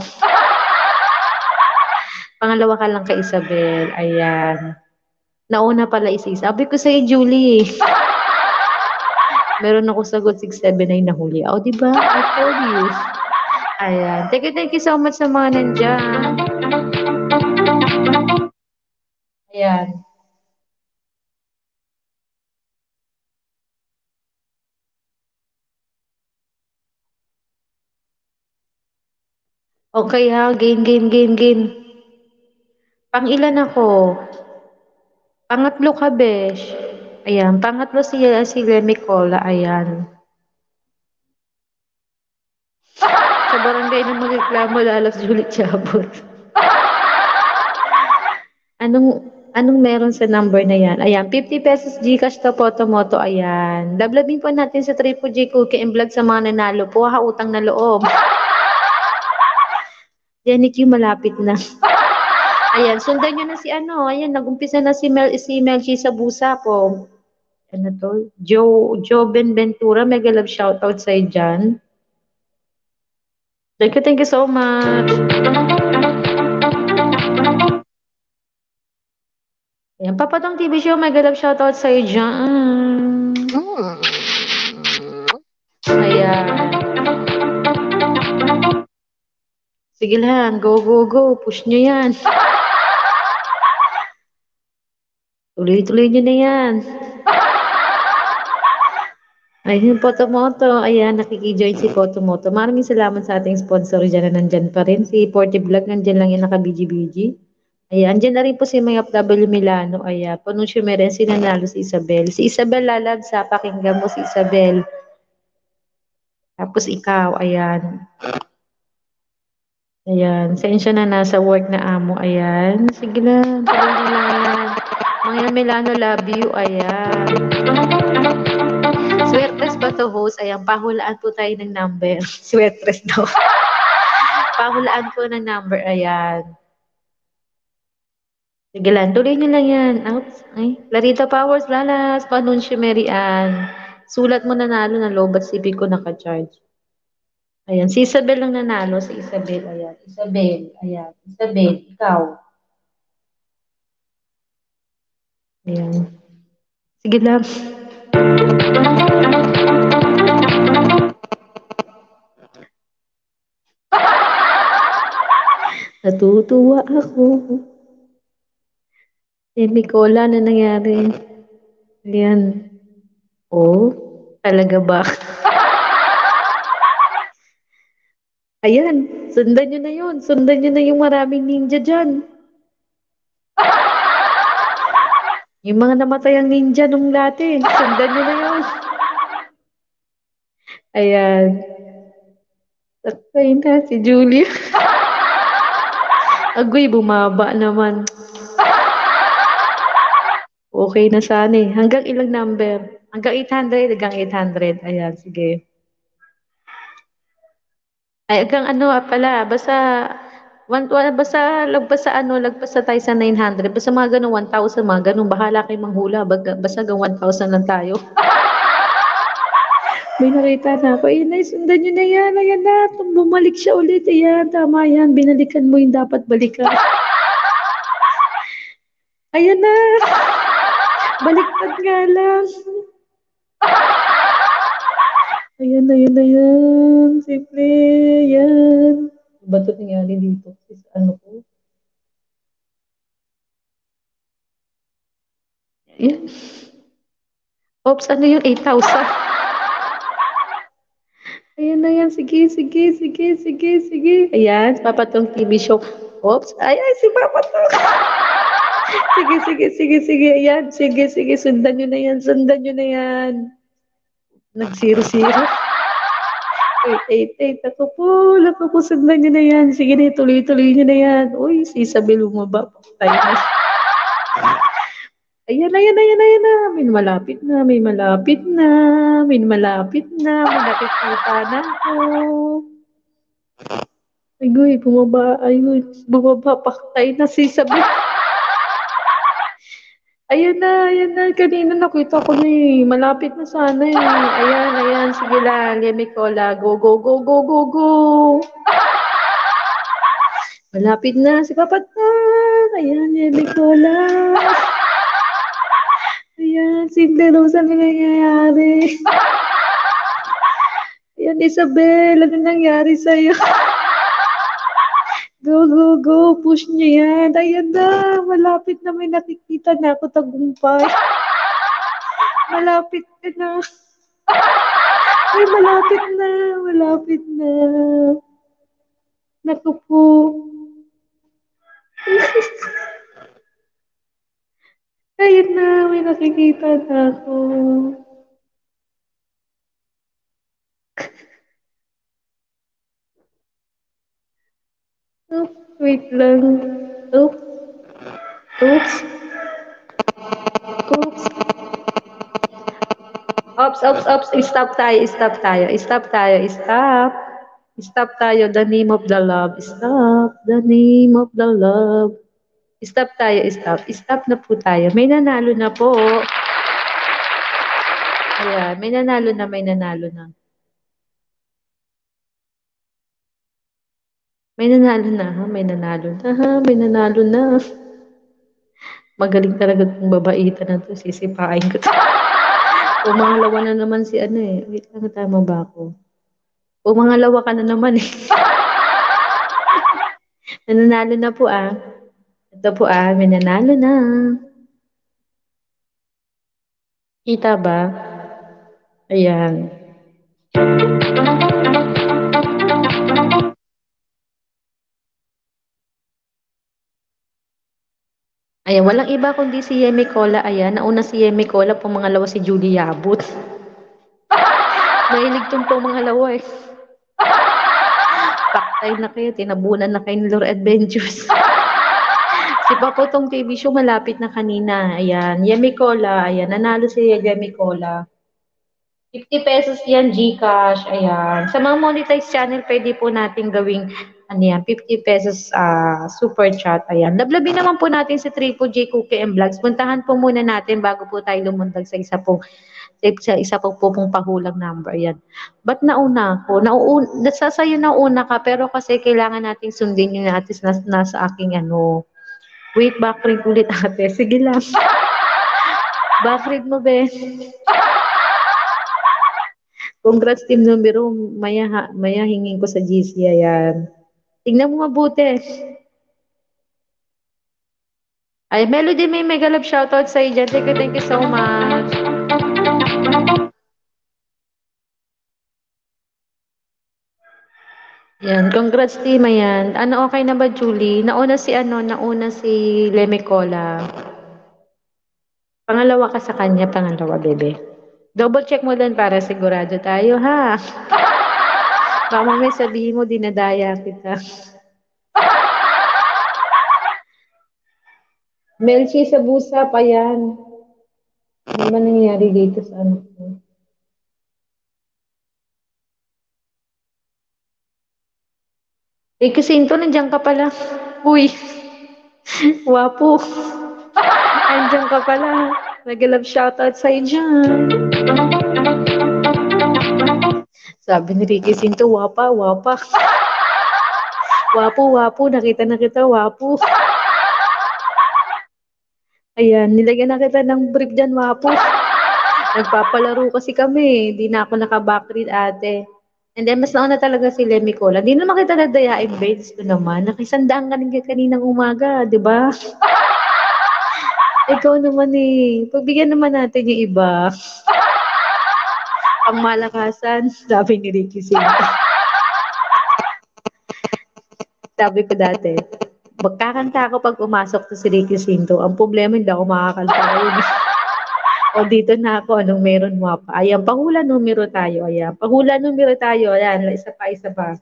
pangalawa ka lang kay Isabel. Ayan. Nauna pala isi. Sabi ko sa'yo, Julie. Meron ako sagot 679 na huli. O, di ba? I told you. Ayan. Thank you, thank you so much sa mga nandyan. Ayan. Okay ha, game, game, game, game. Pang ilan ako? Pangatlo ka, Besh. Ayan, pangatlo si, si Remy Cola, ayan. Sa barangay na magreklamo, lalas Julie Chabot. anong, anong meron sa number na yan? Ayan, 50 pesos Gcash to Potomoto, ayan. Lablabin po natin sa Triple J Cookie and Vlog sa mga nanalo po, ha, utang na loob. Yannick yung malapit na. Ayan, sundan nyo na si ano. Ayan, nag-umpisa na si Mel, si Melchi sa busa po. Ano to? Joe, Joe Ben Ventura, mega love shoutout sa'yo dyan. Thank you, thank you so much. Ayan, Papatong TV Show, mega love shoutout sa'yo dyan. Mm. Ayan. Sige lang, go, go, go. Push nyo yan. Tuloy-tuloy nyo na yan. Ayun, Potomoto. Ayan, nakikijoin si Potomoto. Maraming salamat sa ating sponsor dyan na nandyan pa rin. Si Forty Vlog, nandyan lang yan naka-BGBG. Ayan, dyan na rin po si May FW Milano. Ayan, panuncio mo rin si nanalo si Isabel. Si Isabel lalag sa pakinggan mo si Isabel. Tapos ikaw, ayan. Ayan, sensya na nasa work na amo. Ayan, sige na lang yan. Mga Milano, love you. Ayan. Swertres ba to host? Ayan, pahulaan po tayo ng number. Swertres daw. pahulaan po ng number. Ayan. Sige lang, tuloy nyo lang yan. Out. Ay, Clarita Powers, Lalas, Panunsyo Mary Ann. Sulat mo nanalo na lobat CP ko naka-charge. Ayan, si Isabel lang nanalo. Si Isabel, ayan. Isabel, ayan. Isabel, ikaw. Ayan. Sige lang. Natutuwa ako. Eh, Nicola, na nangyari? Ayan. Oh, talaga ba? Ayan, sundan nyo na yun. Sundan nyo na yung maraming ninja dyan. Yung mga namatay ang ninja nung dati. Sundan nyo na yun. Ayan. Sakay na si Julia. Agoy, bumaba naman. Okay na sana eh. Hanggang ilang number? Hanggang 800, hanggang 800. Ayan, sige. Ay, hanggang ano pala, basta, one, one, basta, lagpas sa ano, lagpas sa tayo sa 900, basta mga ganun, 1,000, mga ganun, bahala kayo manghula, baga, basta hanggang 1,000 lang tayo. May nakita na ako, eh, nice, sundan nyo na yan, ayan na, bumalik siya ulit, ayan, tama yan, binalikan mo yung dapat balikan. Ayan na, baliktad nga lang. Ayan, ayan, ayan. Simple, ayan. Ba ito nangyari dito? Is, ano ko? Ayan. Oops, ano yung 8,000? Ayan na yan. Sige, sige, sige, sige, sige. Ayan, papatong TV show. Oops, ay, ay, si papatong. sige, sige, sige, sige. Ayan, sige, sige. Sundan nyo na yan, sundan nyo na yan. Nag-zero-zero. Eight, eight, eight. Ako po, po, sundan nyo na yan. Sige na, tuloy-tuloy nyo na yan. Uy, si Isabel umaba. Tayo na. Ayan, ayan, ayan, ayan na. May malapit na, may malapit na, may malapit na, nakikita na ako. Ay, guy, bumaba, ay, guy, bumaba, paktay na si Isabel. Ayan na, ayan na. Kanina nakita ko na eh. Malapit na sana eh. Ayan, ayan. Sige lang. Lemmy Cola. Go, go, go, go, go, go. Malapit na si Kapatan. Ayan, Lemmy Cola. Ayan, simple Rosa na nangyayari. Ayan, Isabel. Ano nangyari sa'yo? Go, go, go. Push niya yan. Ayan na. Malapit na may nakikita na ako tagumpay. Malapit na. Ay, malapit na. Malapit na. Naku po. Ayun na. May nakikita na ako. Oops, wait lang. Oops. Oops. Oops. Oops, oops, oops. Stop tayo, stop tayo, stop tayo, stop. Stop tayo, the name of the love. Stop, the name of the love. Stop tayo, stop. Stop na po tayo. May nanalo na po. Ayan, may nanalo na, may nanalo na. May nanalo na, ha? May nanalo na, ha? May nanalo na. Magaling talaga itong babaita na to. Sisipain ko. Pumangalawa na naman si ano eh. Wait lang, tama ba ako? Pumangalawa ka na naman eh. Nananalo na po ah. Ito po ah, may nanalo na. Kita ba? Ayan. Ayan, walang iba kundi si Yemi Cola. Ayan, nauna si Yemi Cola, pumangalawa si Julie Yabut. Mahilig tong pumangalawa eh. Paktay na kayo, tinabunan na kayo ni Lord Adventures. si Papotong TV show malapit na kanina. Ayan, Yemi Cola. Ayan, nanalo si Yemi Cola. 50 pesos yan, Gcash. Ayan. Sa mga monetized channel, pwede po natin gawing ano yan, 50 pesos ah, super chat. Ayan. Lablabi naman po natin si Triple J Cookie and Vlogs. Puntahan po muna natin bago po tayo lumundag sa isa pong sa isa po po pong pahulang number. Ayan. Ba't nauna ako? Nauun, nasasayo nauna ka, pero kasi kailangan natin sundin yung natin na, nasa aking ano. Wait, backread ulit ate. Sige lang. backread mo, be. Congrats team numero, maya, maya hingin ko sa GC, ayan. Tingnan mo mabuti. Ay, Melody, may mega love shoutout sa iyo dyan. Thank you, thank you so much. Yan, congrats team, ayan. Ano, okay na ba, Julie? Nauna si ano, nauna si Lemecola. Pangalawa ka sa kanya, pangalawa, bebe. Double check mo din para sigurado tayo, ha? Baka mamaya sabihin mo, dinadaya kita. Melchi sa busa pa yan. Ano ba nangyayari dito sa ano ko? Eh, Kasinto, nandiyan ka pala. Uy, wapo. Nandiyan ka pala. Nag-love shoutout sa'yo dyan. Sabi ni Ricky Sinto, wapa, wapa. Wapo, wapo. Nakita na kita, wapo. Ayan, nilagyan na kita ng brief dyan, wapo. Nagpapalaro kasi kami. Di na ako naka-backread ate. And then, mas nauna talaga si Lemmy Cola. Di naman kita nadayain, babes ko naman. Nakisandaan ka rin kaninang umaga, di ba? Ikaw naman eh. Pagbigyan naman natin yung iba. Ang malakasan, sabi ni Ricky Sinta. sabi ko dati, magkakanta ako pag pumasok to si Ricky Sinto. Ang problema, hindi ako makakanta ngayon. o dito na ako, anong meron mo pa? Ayan, pahula numero tayo. Ayan, pahula numero tayo. Ayan, isa pa, isa pa.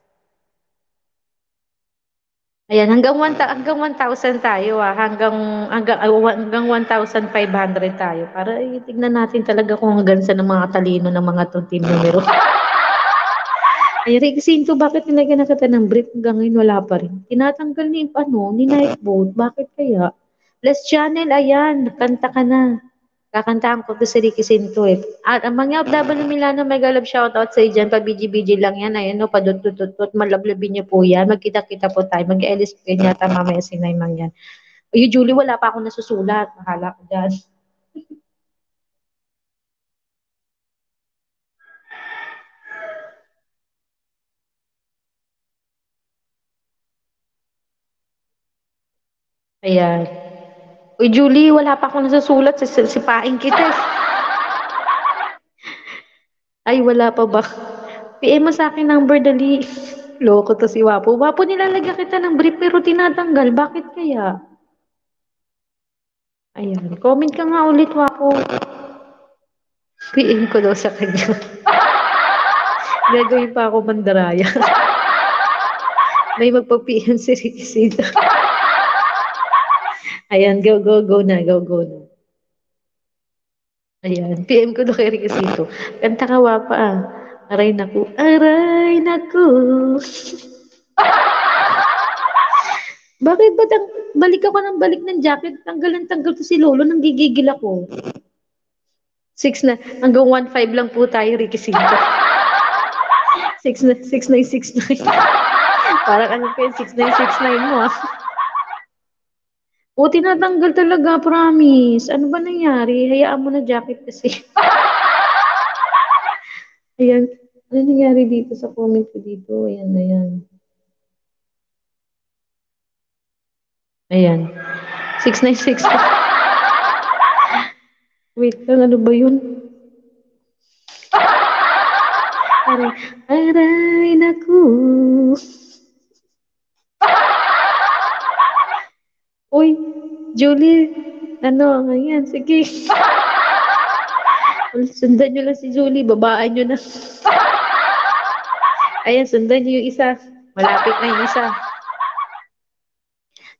Ayan, hanggang 1 hanggang 1,000 tayo ah. Hanggang hanggang wa- hanggang 1,500 tayo para eh, tignan natin talaga kung hanggang sa ng mga talino ng mga tong team numero. Ay, Rick Sinto, bakit nilagyan na kita ng brief hanggang ngayon wala pa rin? Tinatanggal ni, ano, ni Nightboat. Bakit kaya? Last channel, ayan, kanta ka na. Kakantahan ko to si Ricky Sinto eh. At ang mga OFW Milano, mega love shoutout sa dyan. Pa BG-BG lang yan. Ayan no, padutututut. Malablabin niyo po yan. Magkita-kita po tayo. Mag-LS po yan yata mamaya si Naimang yan. Ay, Julie, wala pa akong nasusulat. Mahala ko dyan. Ayan. Uy, Julie, wala pa akong nasusulat. Si, sipain kita. Ay, wala pa ba? PM mo sa akin number, dali. Loko to si Wapo. Wapo, nilalagyan kita ng brief pero tinatanggal. Bakit kaya? Ayan. Comment ka nga ulit, Wapo. PM ko daw sa kanya. Gagawin pa ako mandaraya. May magpa-PM si Ricky Sita. Ayan, go, go, go na, go, go na. Ayan, PM ko na kay Ricasito. Kanta ka wapa ah. Aray naku, aray naku. Bakit ba tang, balik ako ng balik ng jacket, tanggal ng tanggal ko si Lolo, nang gigigil ako. Six na, hanggang one five lang po tayo, Ricasito. Six na, six nine, six nine. Parang ano yun, six nine, six nine mo ah. O, tinatanggal talaga, promise. Ano ba nangyari? Hayaan mo na jacket kasi. ayan. Ano nangyari dito sa comment ko dito? Ayan, ayan. Ayan. 696. Wait lang, ano ba yun? Aray, aray, naku. Uy, Julie, ano, ayan, sige. Sundan nyo lang si Julie, babaan nyo na. Ayan, sundan nyo yung isa. Malapit na yung isa.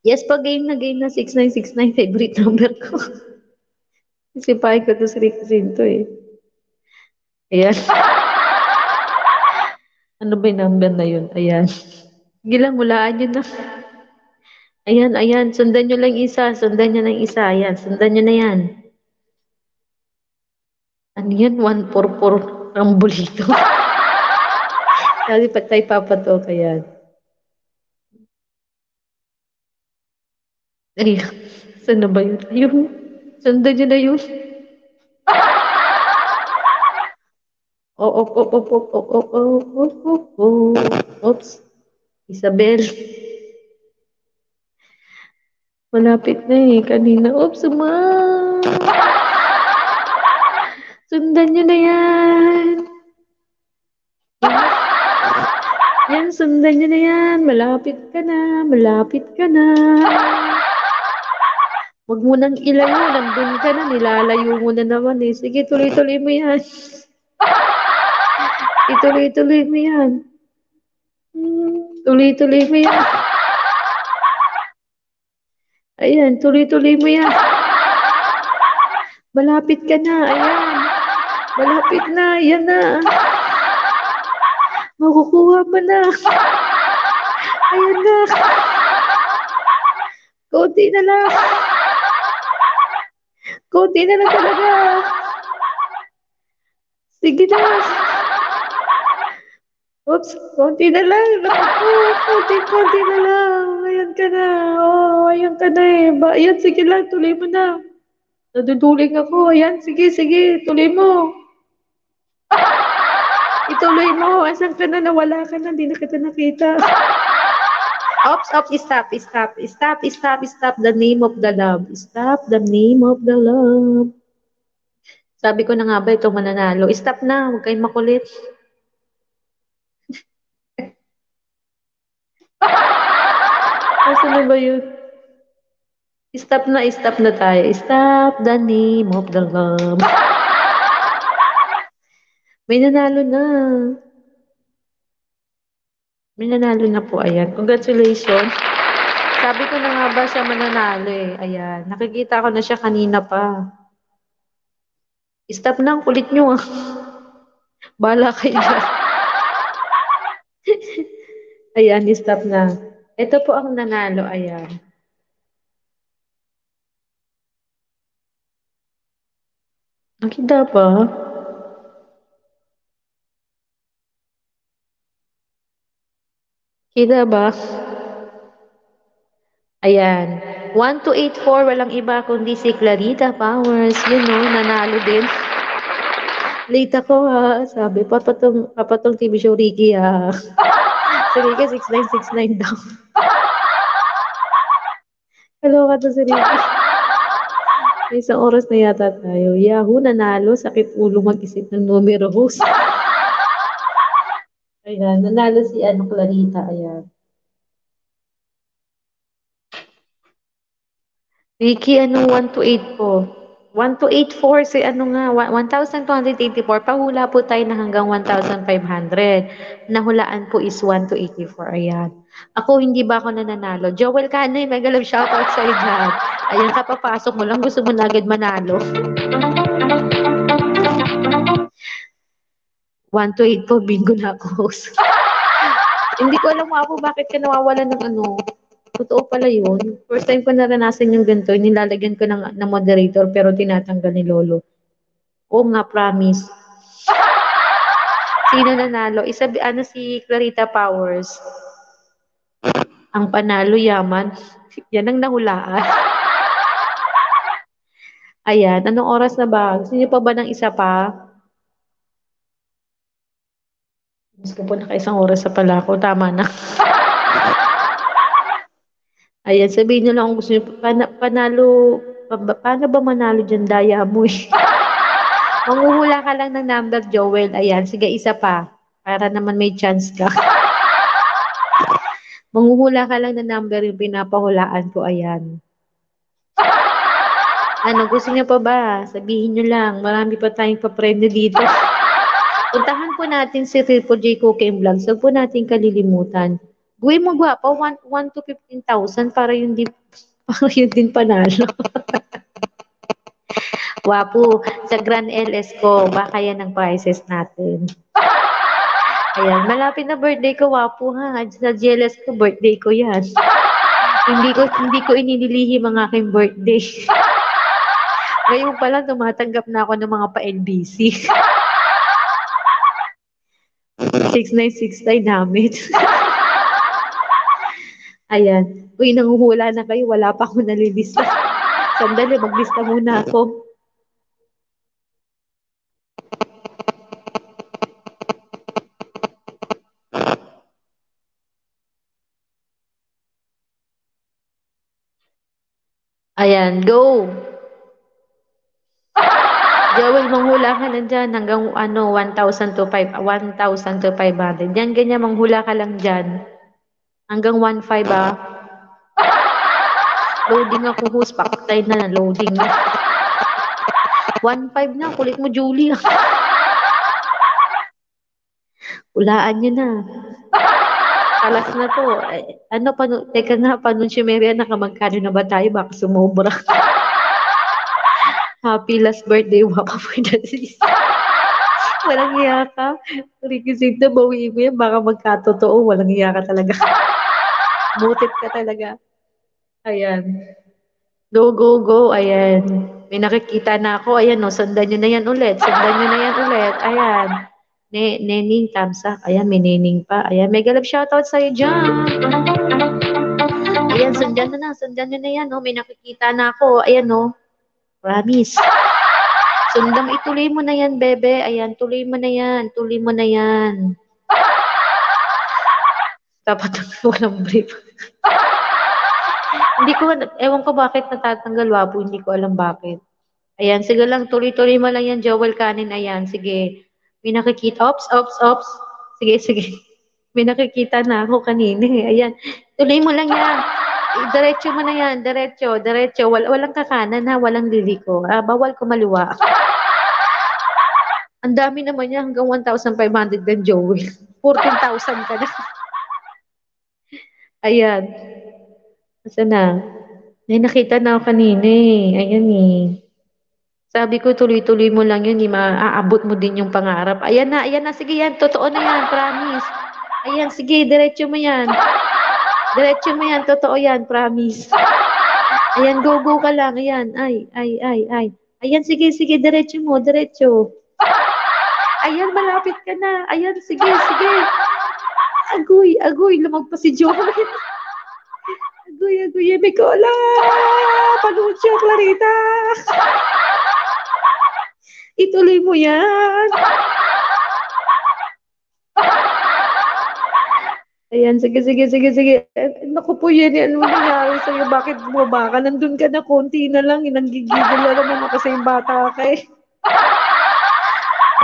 Yes pa, game na game na 6969, favorite number ko. Sipahin ko to si Rick Zinto eh. Ayan. ano ba yung number na yun? Ayan. Sige lang, mulaan nyo na. Ayan, ayan. Sundan nyo lang isa. Sundan nyo lang isa. Ayan, sundan nyo na yan. Ano yan? 144 rambolito. Sabi patay papatok. Ayan. Ayan. Saan na ba yun? Ayun. Sundan nyo na yun. Oh, oh, oh, oh, oh, oh, oh, oh, oh, oh, oh. Oops. Isabel. Malapit na eh. Kanina. Oops, suma. Sundan nyo na yan. Yan, sundan nyo na yan. Malapit ka na. Malapit ka na. Huwag mo nang ilayo. Nandun ka na. Nilalayo mo na naman eh. Sige, tuloy-tuloy mo yan. Ituloy-tuloy mo yan. Hmm, Tuloy-tuloy mo yan. Ayan, tuloy-tuloy mo yan. Malapit ka na. Ayan. Malapit na. Ayan na. Makukuha mo na. Ayan na. Kunti na lang. Kunti na lang talaga. Sige na. Oops, konti na lang. Naku, konti, konti na lang. Ayan ka na. Oh, ayan ka na eh. Ba, ayan, sige lang, tuloy mo na. Naduduling ako. Ayan, sige, sige, tuloy mo. Ituloy mo. Asan ka na? Nawala ka na. Hindi na kita nakita. Oops, oops, stop, stop, stop, stop, stop the name of the love. Stop the name of the love. Sabi ko na nga ba itong mananalo. Stop na, huwag kayong makulit. Asa na ba yun? Stop na, stop na tayo. Stop the name of the love. May nanalo na. May nanalo na po. Ayan. Congratulations. Sabi ko na nga ba siya mananalo eh. Ayan. Nakikita ko na siya kanina pa. Stop na. Ang kulit nyo ah. Bala kayo. Ayan, stop na. Ito po ang nanalo. Ayan. Nakita ba? Kita ba? Ayan. 1284, walang iba kundi si Clarita Powers. Yun no, nanalo din. Late ako ha. Sabi, papatong, papatong TV show Ricky ha. si Ricky 6969 daw. Kaloka to si Ricky. Isang oras na yata tayo. Yahoo, nanalo. Sakit ulo mag-isip ng numero host. Ayan, nanalo si ano, Clarita. Ayan. Ricky, ano 128 po? 1284 si ano nga, 1,284. Pahula po tayo na hanggang 1,500. Nahulaan po is 1 to 84. Ayan. Ako, hindi ba ako nananalo? Joel Kanoy, mega love shoutout sa iyo dyan. Ayan, kapapasok mo lang. Gusto mo na agad manalo. 1 to 8 po, bingo na ako. hindi ko alam nga po bakit ka nawawala ng ano. Totoo pala yun. First time ko naranasan yung ganito, nilalagyan ko ng, ng moderator pero tinatanggal ni Lolo. Oo nga, promise. Sino nanalo? Isa, ano si Clarita Powers. Ang panalo, yaman. Yan ang nahulaan. Ayan, anong oras na ba? Gusto niyo pa ba ng isa pa? Gusto ko po naka-isang oras sa pala ako. Tama na. Ayan, sabihin niyo lang kung gusto niyo. Pana, panalo, pa, paano ba manalo dyan, daya mo eh. Manguhula ka lang ng number, Joel. Ayan, sige, isa pa. Para naman may chance ka. Manguhula ka lang ng number yung pinapahulaan ko. Ayan. Ano, gusto niyo pa ba? Sabihin niyo lang. Marami pa tayong papremyo dito. Puntahan po natin si Triple J Cooking Vlogs. Huwag po natin kalilimutan. Gawin mo gwapa, 1, 1 to 15,000 para yun din, para yun din panalo. Wapo, sa Grand LS ko, baka yan ang prices natin. Ayan, malapit na birthday ko, wapo ha. Sa GLS ko, birthday ko yan. hindi ko hindi ko inililihim ang aking birthday. Ngayon pa lang, tumatanggap na ako ng mga pa-LBC. 6969 namin. Ayan. Uy, nanguhula na kayo. Wala pa ako nalilista. Sandali, maglista muna ako. Ayan, go! Joel, manghula ka lang dyan hanggang ano, 1,000 to 5, 1,000 to 500. Yan, ganyan, manghula ka lang dyan. Hanggang 1,500 ah. Loading ako, host. Paktay na na, loading na. 1,500 na, kulit mo, Julie. Hulaan nyo na. Alas na to. Eh, ano, panu teka nga, panunsyo Maria, nakamagkano na ba tayo? Baka sumobra. Happy last birthday, Wapa for the season. Walang iya ka. Requisite na bawi mo yan. Baka magkatotoo. Walang iya ka talaga. Mutit ka talaga. Ayan. Go, go, go. Ayan. May nakikita na ako. Ayan, no. Sundan nyo na yan ulit. Sundan nyo na yan ulit. Ayan. Ne nening, tamsak. Ayan, may nening pa. Ayan, may galap shoutout sa'yo dyan. Ayan, sundan na na. Sundan nyo na yan, no. May nakikita na ako. Ayan, no. Promise. Sundang ituloy mo na yan, bebe. Ayan, tuloy mo na yan. Tuloy mo na yan. Dapat walang brief. hindi ko, ewan ko bakit natatanggal wapo. Hindi ko alam bakit. Ayan, sige lang. Tuloy-tuloy mo lang yan, Joel Kanin. Ayan, sige. May nakikita. Ops, ops, ops. Sige, sige. May nakikita na ako kanina. eh. Ayan. Tuloy mo lang yan. Diretso mo na yan, diretso, diretso. Wal walang kakanan ha, walang liliko. Ah, bawal kumaliwa. Ang dami naman niya, hanggang 1,500 din, Joey. 14,000 ka na. Ayan. Asa na? May nakita na ako kanina eh. Ayan eh. Sabi ko, tuloy-tuloy mo lang yun, maaabot mo din yung pangarap. Ayan na, ayan na, sige yan, totoo na yan, promise. Ayan, sige, diretso mo yan. Diretso mo yan, totoo yan, promise. Ayan, go, go ka lang. Ayan, ay, ay, ay, ay. Ayan, sige, sige, diretso mo, diretso. Ayan, malapit ka na. Ayan, sige, sige. Agoy, agoy, lumagpas si Joel. agoy, agoy, may kola. Panunsyo, Clarita. Ituloy mo yan. Ayan, sige, sige, sige, sige. Eh, Naku po yan, ano nangyari sa'yo? Bakit bumaba ka? Nandun ka na, konti na lang. Nanggigigil na naman ako kasi yung bata ka eh.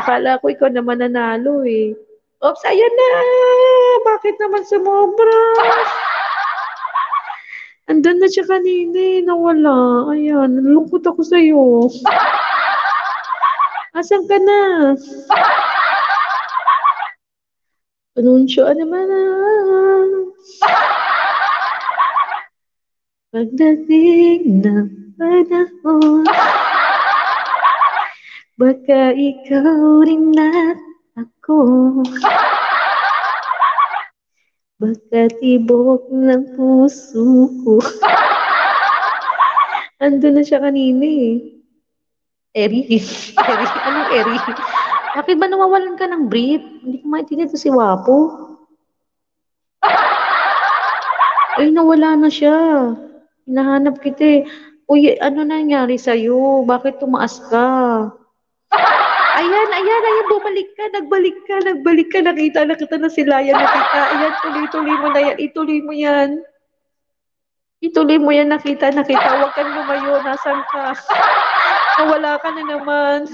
Akala ko ikaw naman nanalo eh. Oops, ayan na! Bakit naman sumobra? Andun na siya kanina eh, nawala. Ayan, nalungkot ako sa'yo. Asan ka na? Anunsyo naman na. Pagdating ng panahon, baka ikaw rin at ako. Baka tibok ng puso ko. Ando na siya kanina eh. Eri. Eri. Anong Eri? Bakit ba nawawalan ka ng brief? Hindi ko maintindihan ito si Wapo. Ay, nawala na siya. Hinahanap kita eh. Uy, ano nangyari sa'yo? Bakit tumaas ka? Ayan, ayan, ayan, bumalik ka, nagbalik ka, nagbalik ka, nakita, nakita na si Layan, nakita, ayan, tuloy-tuloy mo na yan, ituloy mo yan. Ituloy mo yan, nakita, nakita, huwag kang lumayo, nasan ka? Nawala ka na naman.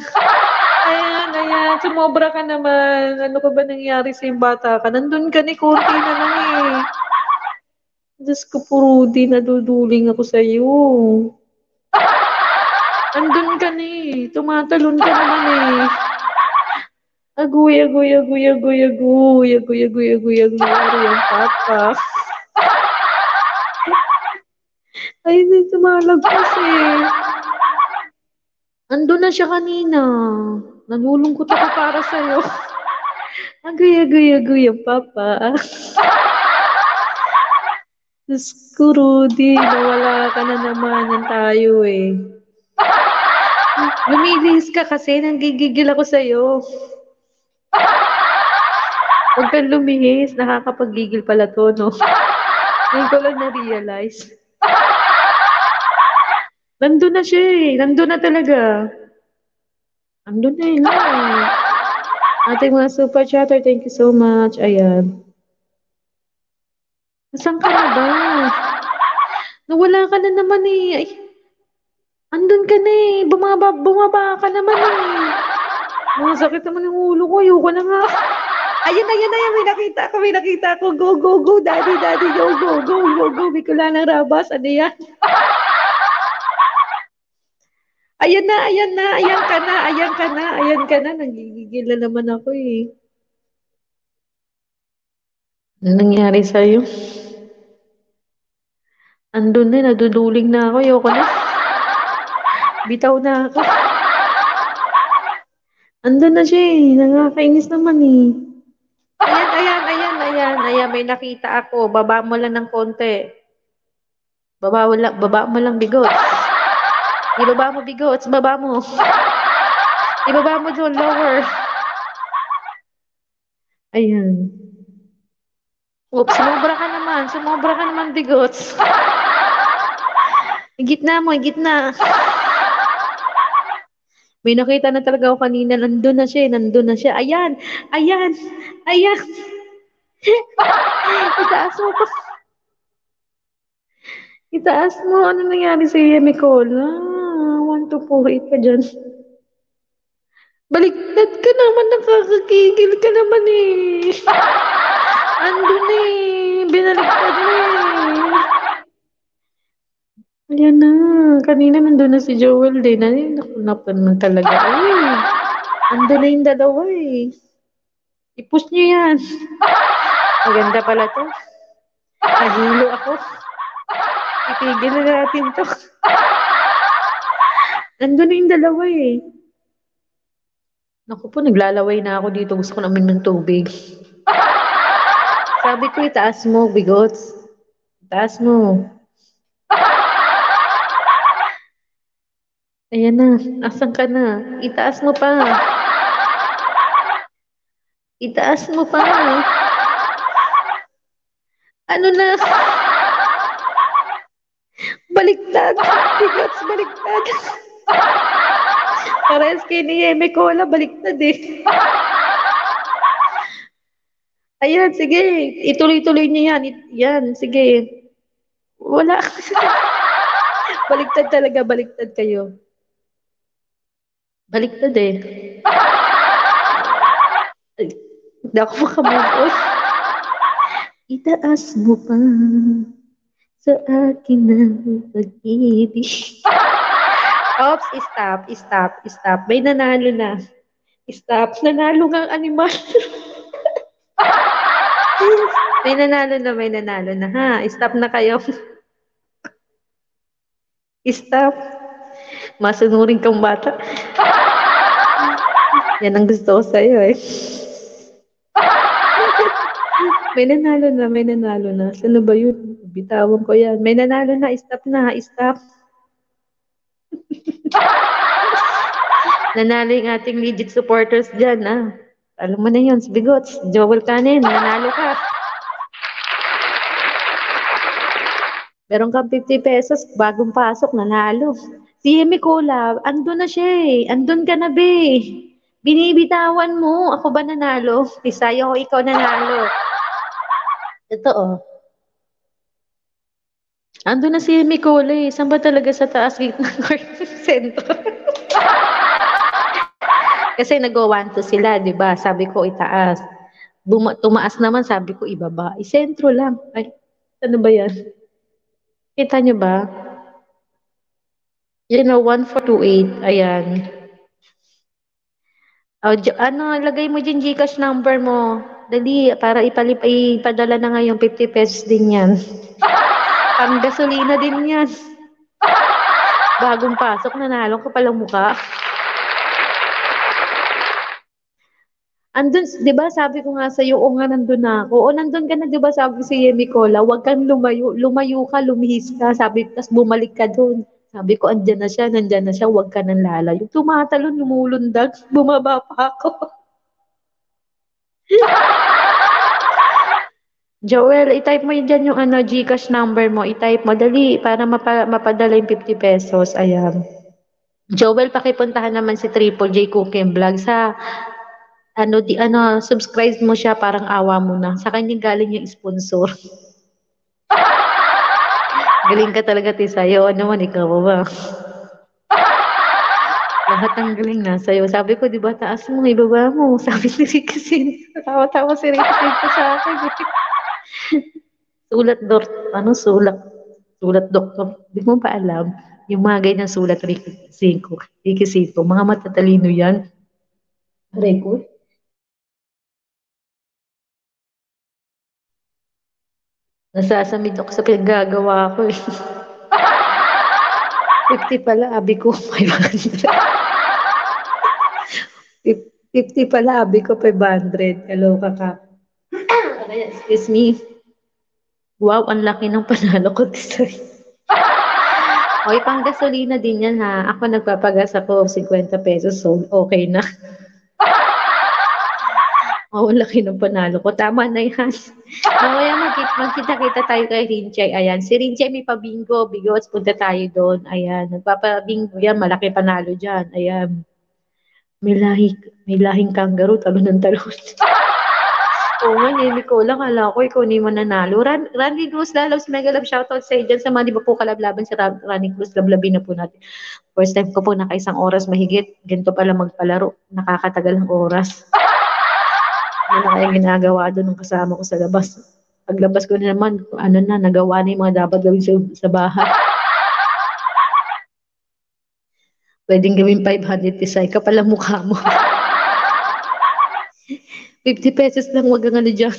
Ayan, ayan, sumobra ka naman. Ano ka ba nangyari sa yung bata ka? Nandun ka ni konti na lang eh. Diyos ko, Purudi, naduduling ako sa'yo. Andun ka na eh. Tumatalon ka naman eh. Agoy, agoy, agoy, agoy, agoy, agoy, agoy, agoy, agoy, agoy, ang papa. Ay, hindi tumalagpas eh. Andun na siya kanina. Nalulungkot ako para sa'yo. Agoy, agoy, agoy, ang papa. Diyos ko, Rudy, nawala ka na naman. Yan tayo eh. Lumilis ka kasi, nanggigigil ako sa'yo. Huwag kang lumihis, nakakapagigil pala to, no? Ngayon ko lang na-realize. Nandun na siya eh, nandun na talaga. Nandun na eh. Ating mga super chatter, thank you so much. Ayan. Nasaan ka na ba? Nawala ka na naman eh. Ay, andun ka na eh. Bumaba, bumaba ka naman eh. Masakit naman yung ulo ko. Ayoko na nga. Ayun, ayun, ayun. May nakita ko, may nakita ko. Go, go, go. Daddy, daddy. Go, go, go, go, go. May kula ng rabas. Ano yan? Ayan na, ayan na. Ayan ka na, ayan ka na. Ayan ka na. Nagigigil na naman ako eh. Ano nangyari sa'yo? Andun na, naduduling na ako. Ayoko na. Bitaw na ako. Andun na siya eh. Nakakainis naman eh. Ayan, ayan, ayan, ayan. Ayan, may nakita ako. Baba mo lang ng konti. Baba mo lang, baba mo lang bigots. Ibaba mo bigots, baba mo. Ibaba mo doon, lower. Ayan. Oops, sumobra ka naman. Sumobra ka naman, bigots. Higit na mo, higit na. May nakita na talaga ako kanina. Nandun na siya, eh, nandun na siya. Ayan, ayan, ayan. Itaas mo pa. Itaas mo. Ano nangyari sa iyo, Mikola? 1, 2, 4, 8 ka dyan. Baliktad ka naman. Nakakakigil ka naman eh. Andun eh. Binaliktad mo eh. Ayan na. Kanina nandun na si Joel din. Ay, naku, naman talaga. Ay, andun na yung dalawa eh. I-push niyo yan. Maganda pala to. Nahilo ako. Itigil na natin to. Nandun na yung dalawa eh. Naku po, naglalaway na ako dito. Gusto ko namin ng tubig. Sabi ko, itaas mo, bigots. Itaas mo. Ayan na. Asan ka na? Itaas mo pa. Itaas mo pa. Ano na? Baliktad. Bigots, baliktad. Parehas kay ni Yeme Cola, baliktad eh. Ayan, sige. Ituloy-tuloy niya yan. Yan, sige. Wala. baliktad talaga, baliktad kayo. Baliktad eh. Ay, Hindi ako makamove on. Itaas mo pa sa akin na pag-ibig. Oops, stop, stop, stop. May nanalo na. Stop, nanalo ang animal. may nanalo na, may nanalo na. Ha, stop na kayo. stop. Masunurin kang bata. Yan ang gusto ko sa'yo eh. may nanalo na, may nanalo na. Sino ba yun? Bitawan ko yan. May nanalo na, stop na, stop. Nanalo yung ating legit supporters dyan, ah. Alam mo na yun, Bigots, Joel Canin, nanalo ka. Meron kang 50 pesos, bagong pasok, nanalo. Si Yemi Cola, andun na siya eh. Andun ka na, be. Binibitawan mo. Ako ba nanalo? Isaya ko, ikaw nanalo. Totoo. Andun na si Yemi Cola eh. Saan ba talaga sa taas gitna ng sentro? Kasi nag-1 to sila, di ba? Sabi ko itaas. Buma- tumaas naman, sabi ko ibaba. Isentro lang. Ay, ano ba yan? Kita nyo ba? You know, 1428. Ayan. Oh, ano, lagay mo dyan Gcash number mo. Dali, para ipalip, ipadala na ngayon 50 pesos din yan. Pang gasolina din yan. Bagong pasok, nanalo ko palang mukha. Andun, 'di ba sabi ko nga sa iyo, o nga nandun na ako. O nandun ka na 'di ba sabi si Yemi Cola, huwag kang lumayo, lumayo ka, lumihis ka, sabi tas bumalik ka doon. Sabi ko, andyan na siya, nandyan na siya, huwag ka nang lalayo. Tumatalon, lumulundag, bumaba pa ako. Joel, i-type mo yun dyan yung ano, Gcash number mo. I-type mo, dali, para mapa, mapadala yung 50 pesos. Ayan. Joel, pakipuntahan naman si Triple J Cooking Vlog sa ano di ano subscribe mo siya parang awa mo na sa kanya galing yung sponsor galing ka talaga ti sa'yo ano man ikaw ba lahat ng galing na sa'yo sabi ko di ba taas mo ibaba mo sabi ni Ricasin tawa-tawa si Ricasin ko sa akin sulat dor ano sulat sulat doktor di mo ba alam yung mga ganyan sulat Ricasin ko Ricasin ko mga matatalino yan record Nasasamid ako sa pinaggagawa ko eh. 50 pala, abi ko 500. 50 pala, abi ko 500. Hello, kaka. Excuse me. Wow, ang laki ng panalo ko. okay, pang gasolina din yan ha. Ako nagpapagas ako 50 pesos, so okay na. Oh, laki ng panalo ko. Tama na yan. Mamaya magkita, magkita-kita tayo kay Rinchay. Ayan. Si Rinchay may pabingo. Bigots, punta tayo doon. Ayan. Nagpapabingo yan. Malaki panalo dyan. Ayan. May, lahi, may lahing kangaroo. Talo ng talo. Oo nga, hindi ko lang. Kala ko, ikaw ni mananalo. Ran, Randy Cruz, Lalabs, Mega Love, shoutout sa dyan sa mga di ba po kalablaban sa Randy Cruz, lablabin na po natin. First time ko po naka isang oras mahigit. Ganito pala magpalaro. Nakakatagal ng oras. Ano na kaya ginagawa doon ng kasama ko sa labas. Paglabas ko na naman, ano na, nagawa na yung mga dapat gawin sa, sa bahay. Pwedeng gawin 500 tisay ka pala mukha mo. 50 pesos lang, wag kang ano dyan.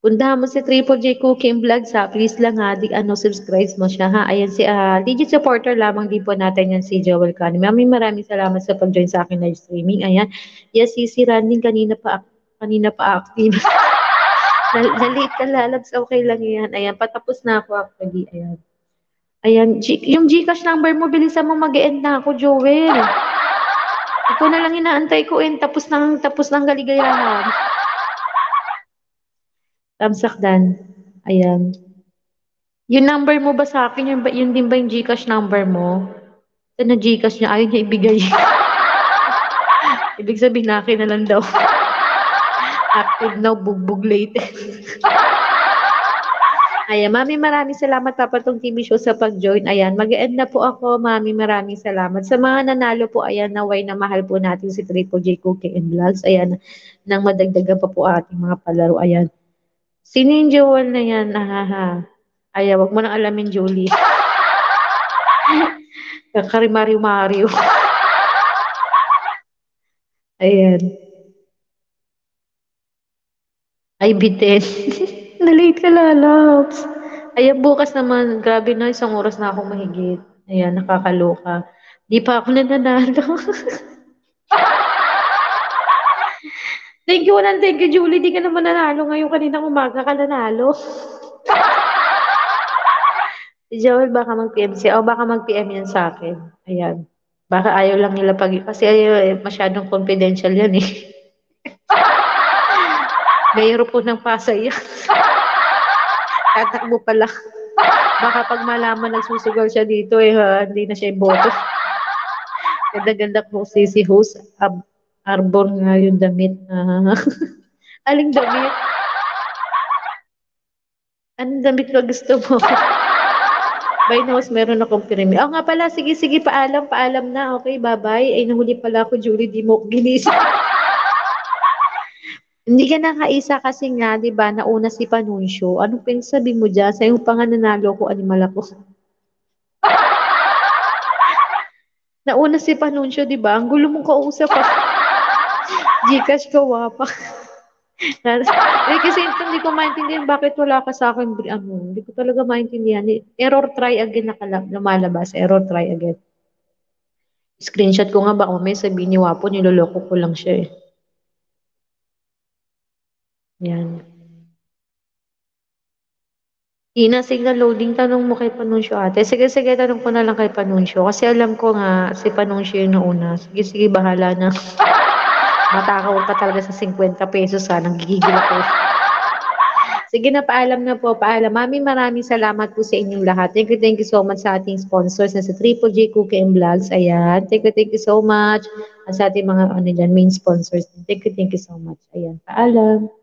Puntahan mo si Triple J Cooking Vlog sa please lang ha, di, ano, subscribe mo siya ha. Ayan si, uh, legit supporter lamang din po natin yan si Joel Cani. Maraming maraming salamat sa pag-join sa akin live streaming. Ayan. Yes, si, si Randy kanina pa, kanina pa active. Na-late ka lalabs, okay lang yan. Ayan, patapos na ako actually. Ayan. Ayan, G yung Gcash number mo, bilisan mo mag-end na ako, Joel. Ito na lang inaantay ko, eh. Tapos nang, tapos nang galigayahan. Tamsakdan. Ayan. Yung number mo ba sa akin, yun, ba, yun din ba yung Gcash number mo? Ito na Gcash niya, ayaw niya ibigay. Ibig sabihin na akin na lang daw. Active now, bugbog later. Ayan, mami, maraming salamat Papatong TV Show sa pag-join. Ayan, mag-end na po ako, mami, maraming salamat. Sa mga nanalo po, ayan, naway na mahal po natin si Triple J Cooking and Vlogs. Ayan, nang madagdagan pa po ating mga palaro. Ayan, Sino yung Joel na yan? Ahaha. Ay, wag mo nang alamin, Julie. Kakarimario-mario. Ayan. Ay, biten. Nalate ka, lalabs. Ayan, bukas naman, grabe na, isang oras na akong mahigit. Ayan, nakakaloka. Di pa ako nananalo. Thank you, walang thank you, Julie. Di ka naman nanalo ngayon. Kaninang umaga ka nanalo. Joel, baka mag-PM siya. O baka mag-PM yan sa akin. Ayan. Baka ayaw lang nila pag... Kasi ayaw, eh, masyadong confidential yan eh. Mayroon po ng Pasay yan. Tatakbo pala. Baka pag malaman nagsusugal siya dito eh, ha, hindi na siya boto. Ganda-ganda po si si host. Ab arbor nga yung damit. Ah. Aling damit? Anong damit ba gusto mo? By nose, meron akong pirimi. Oh nga pala, sige, sige, paalam, paalam na. Okay, bye-bye. Ay, nahuli pala ako, Julie, di mo ako ginising. Hindi ka nakaisa kasi nga, di ba, nauna si Panuncio. Anong pinsabi mo dyan? Sa yung pangananalo ko, animal ako. nauna si Panuncio, di ba? Ang gulo mong kausap ah. Gcash ka, wapa. eh, kasi hindi ko maintindihan bakit wala ka sa akin. Ano, hindi ko talaga maintindihan. Error try again na kalab, lumalabas. Error try again. Screenshot ko nga baka may sabihin ni Wapo, niloloko ko lang siya eh. Yan. Ina, signal loading, tanong mo kay Panuncio ate. Sige, sige, tanong ko na lang kay Panuncio. Kasi alam ko nga, si Panuncio yung nauna. Sige, sige, bahala na. Matakaw pa talaga sa 50 pesos ha. Nanggigigil ako. Sige na, paalam na po. Paalam. Mami, maraming salamat po sa inyong lahat. Thank you, thank you so much sa ating sponsors na sa Triple J Cookie and Vlogs. Ayan. Thank you, thank you so much. At sa ating mga ano dyan, main sponsors. Thank you, thank you so much. Ayan. Paalam.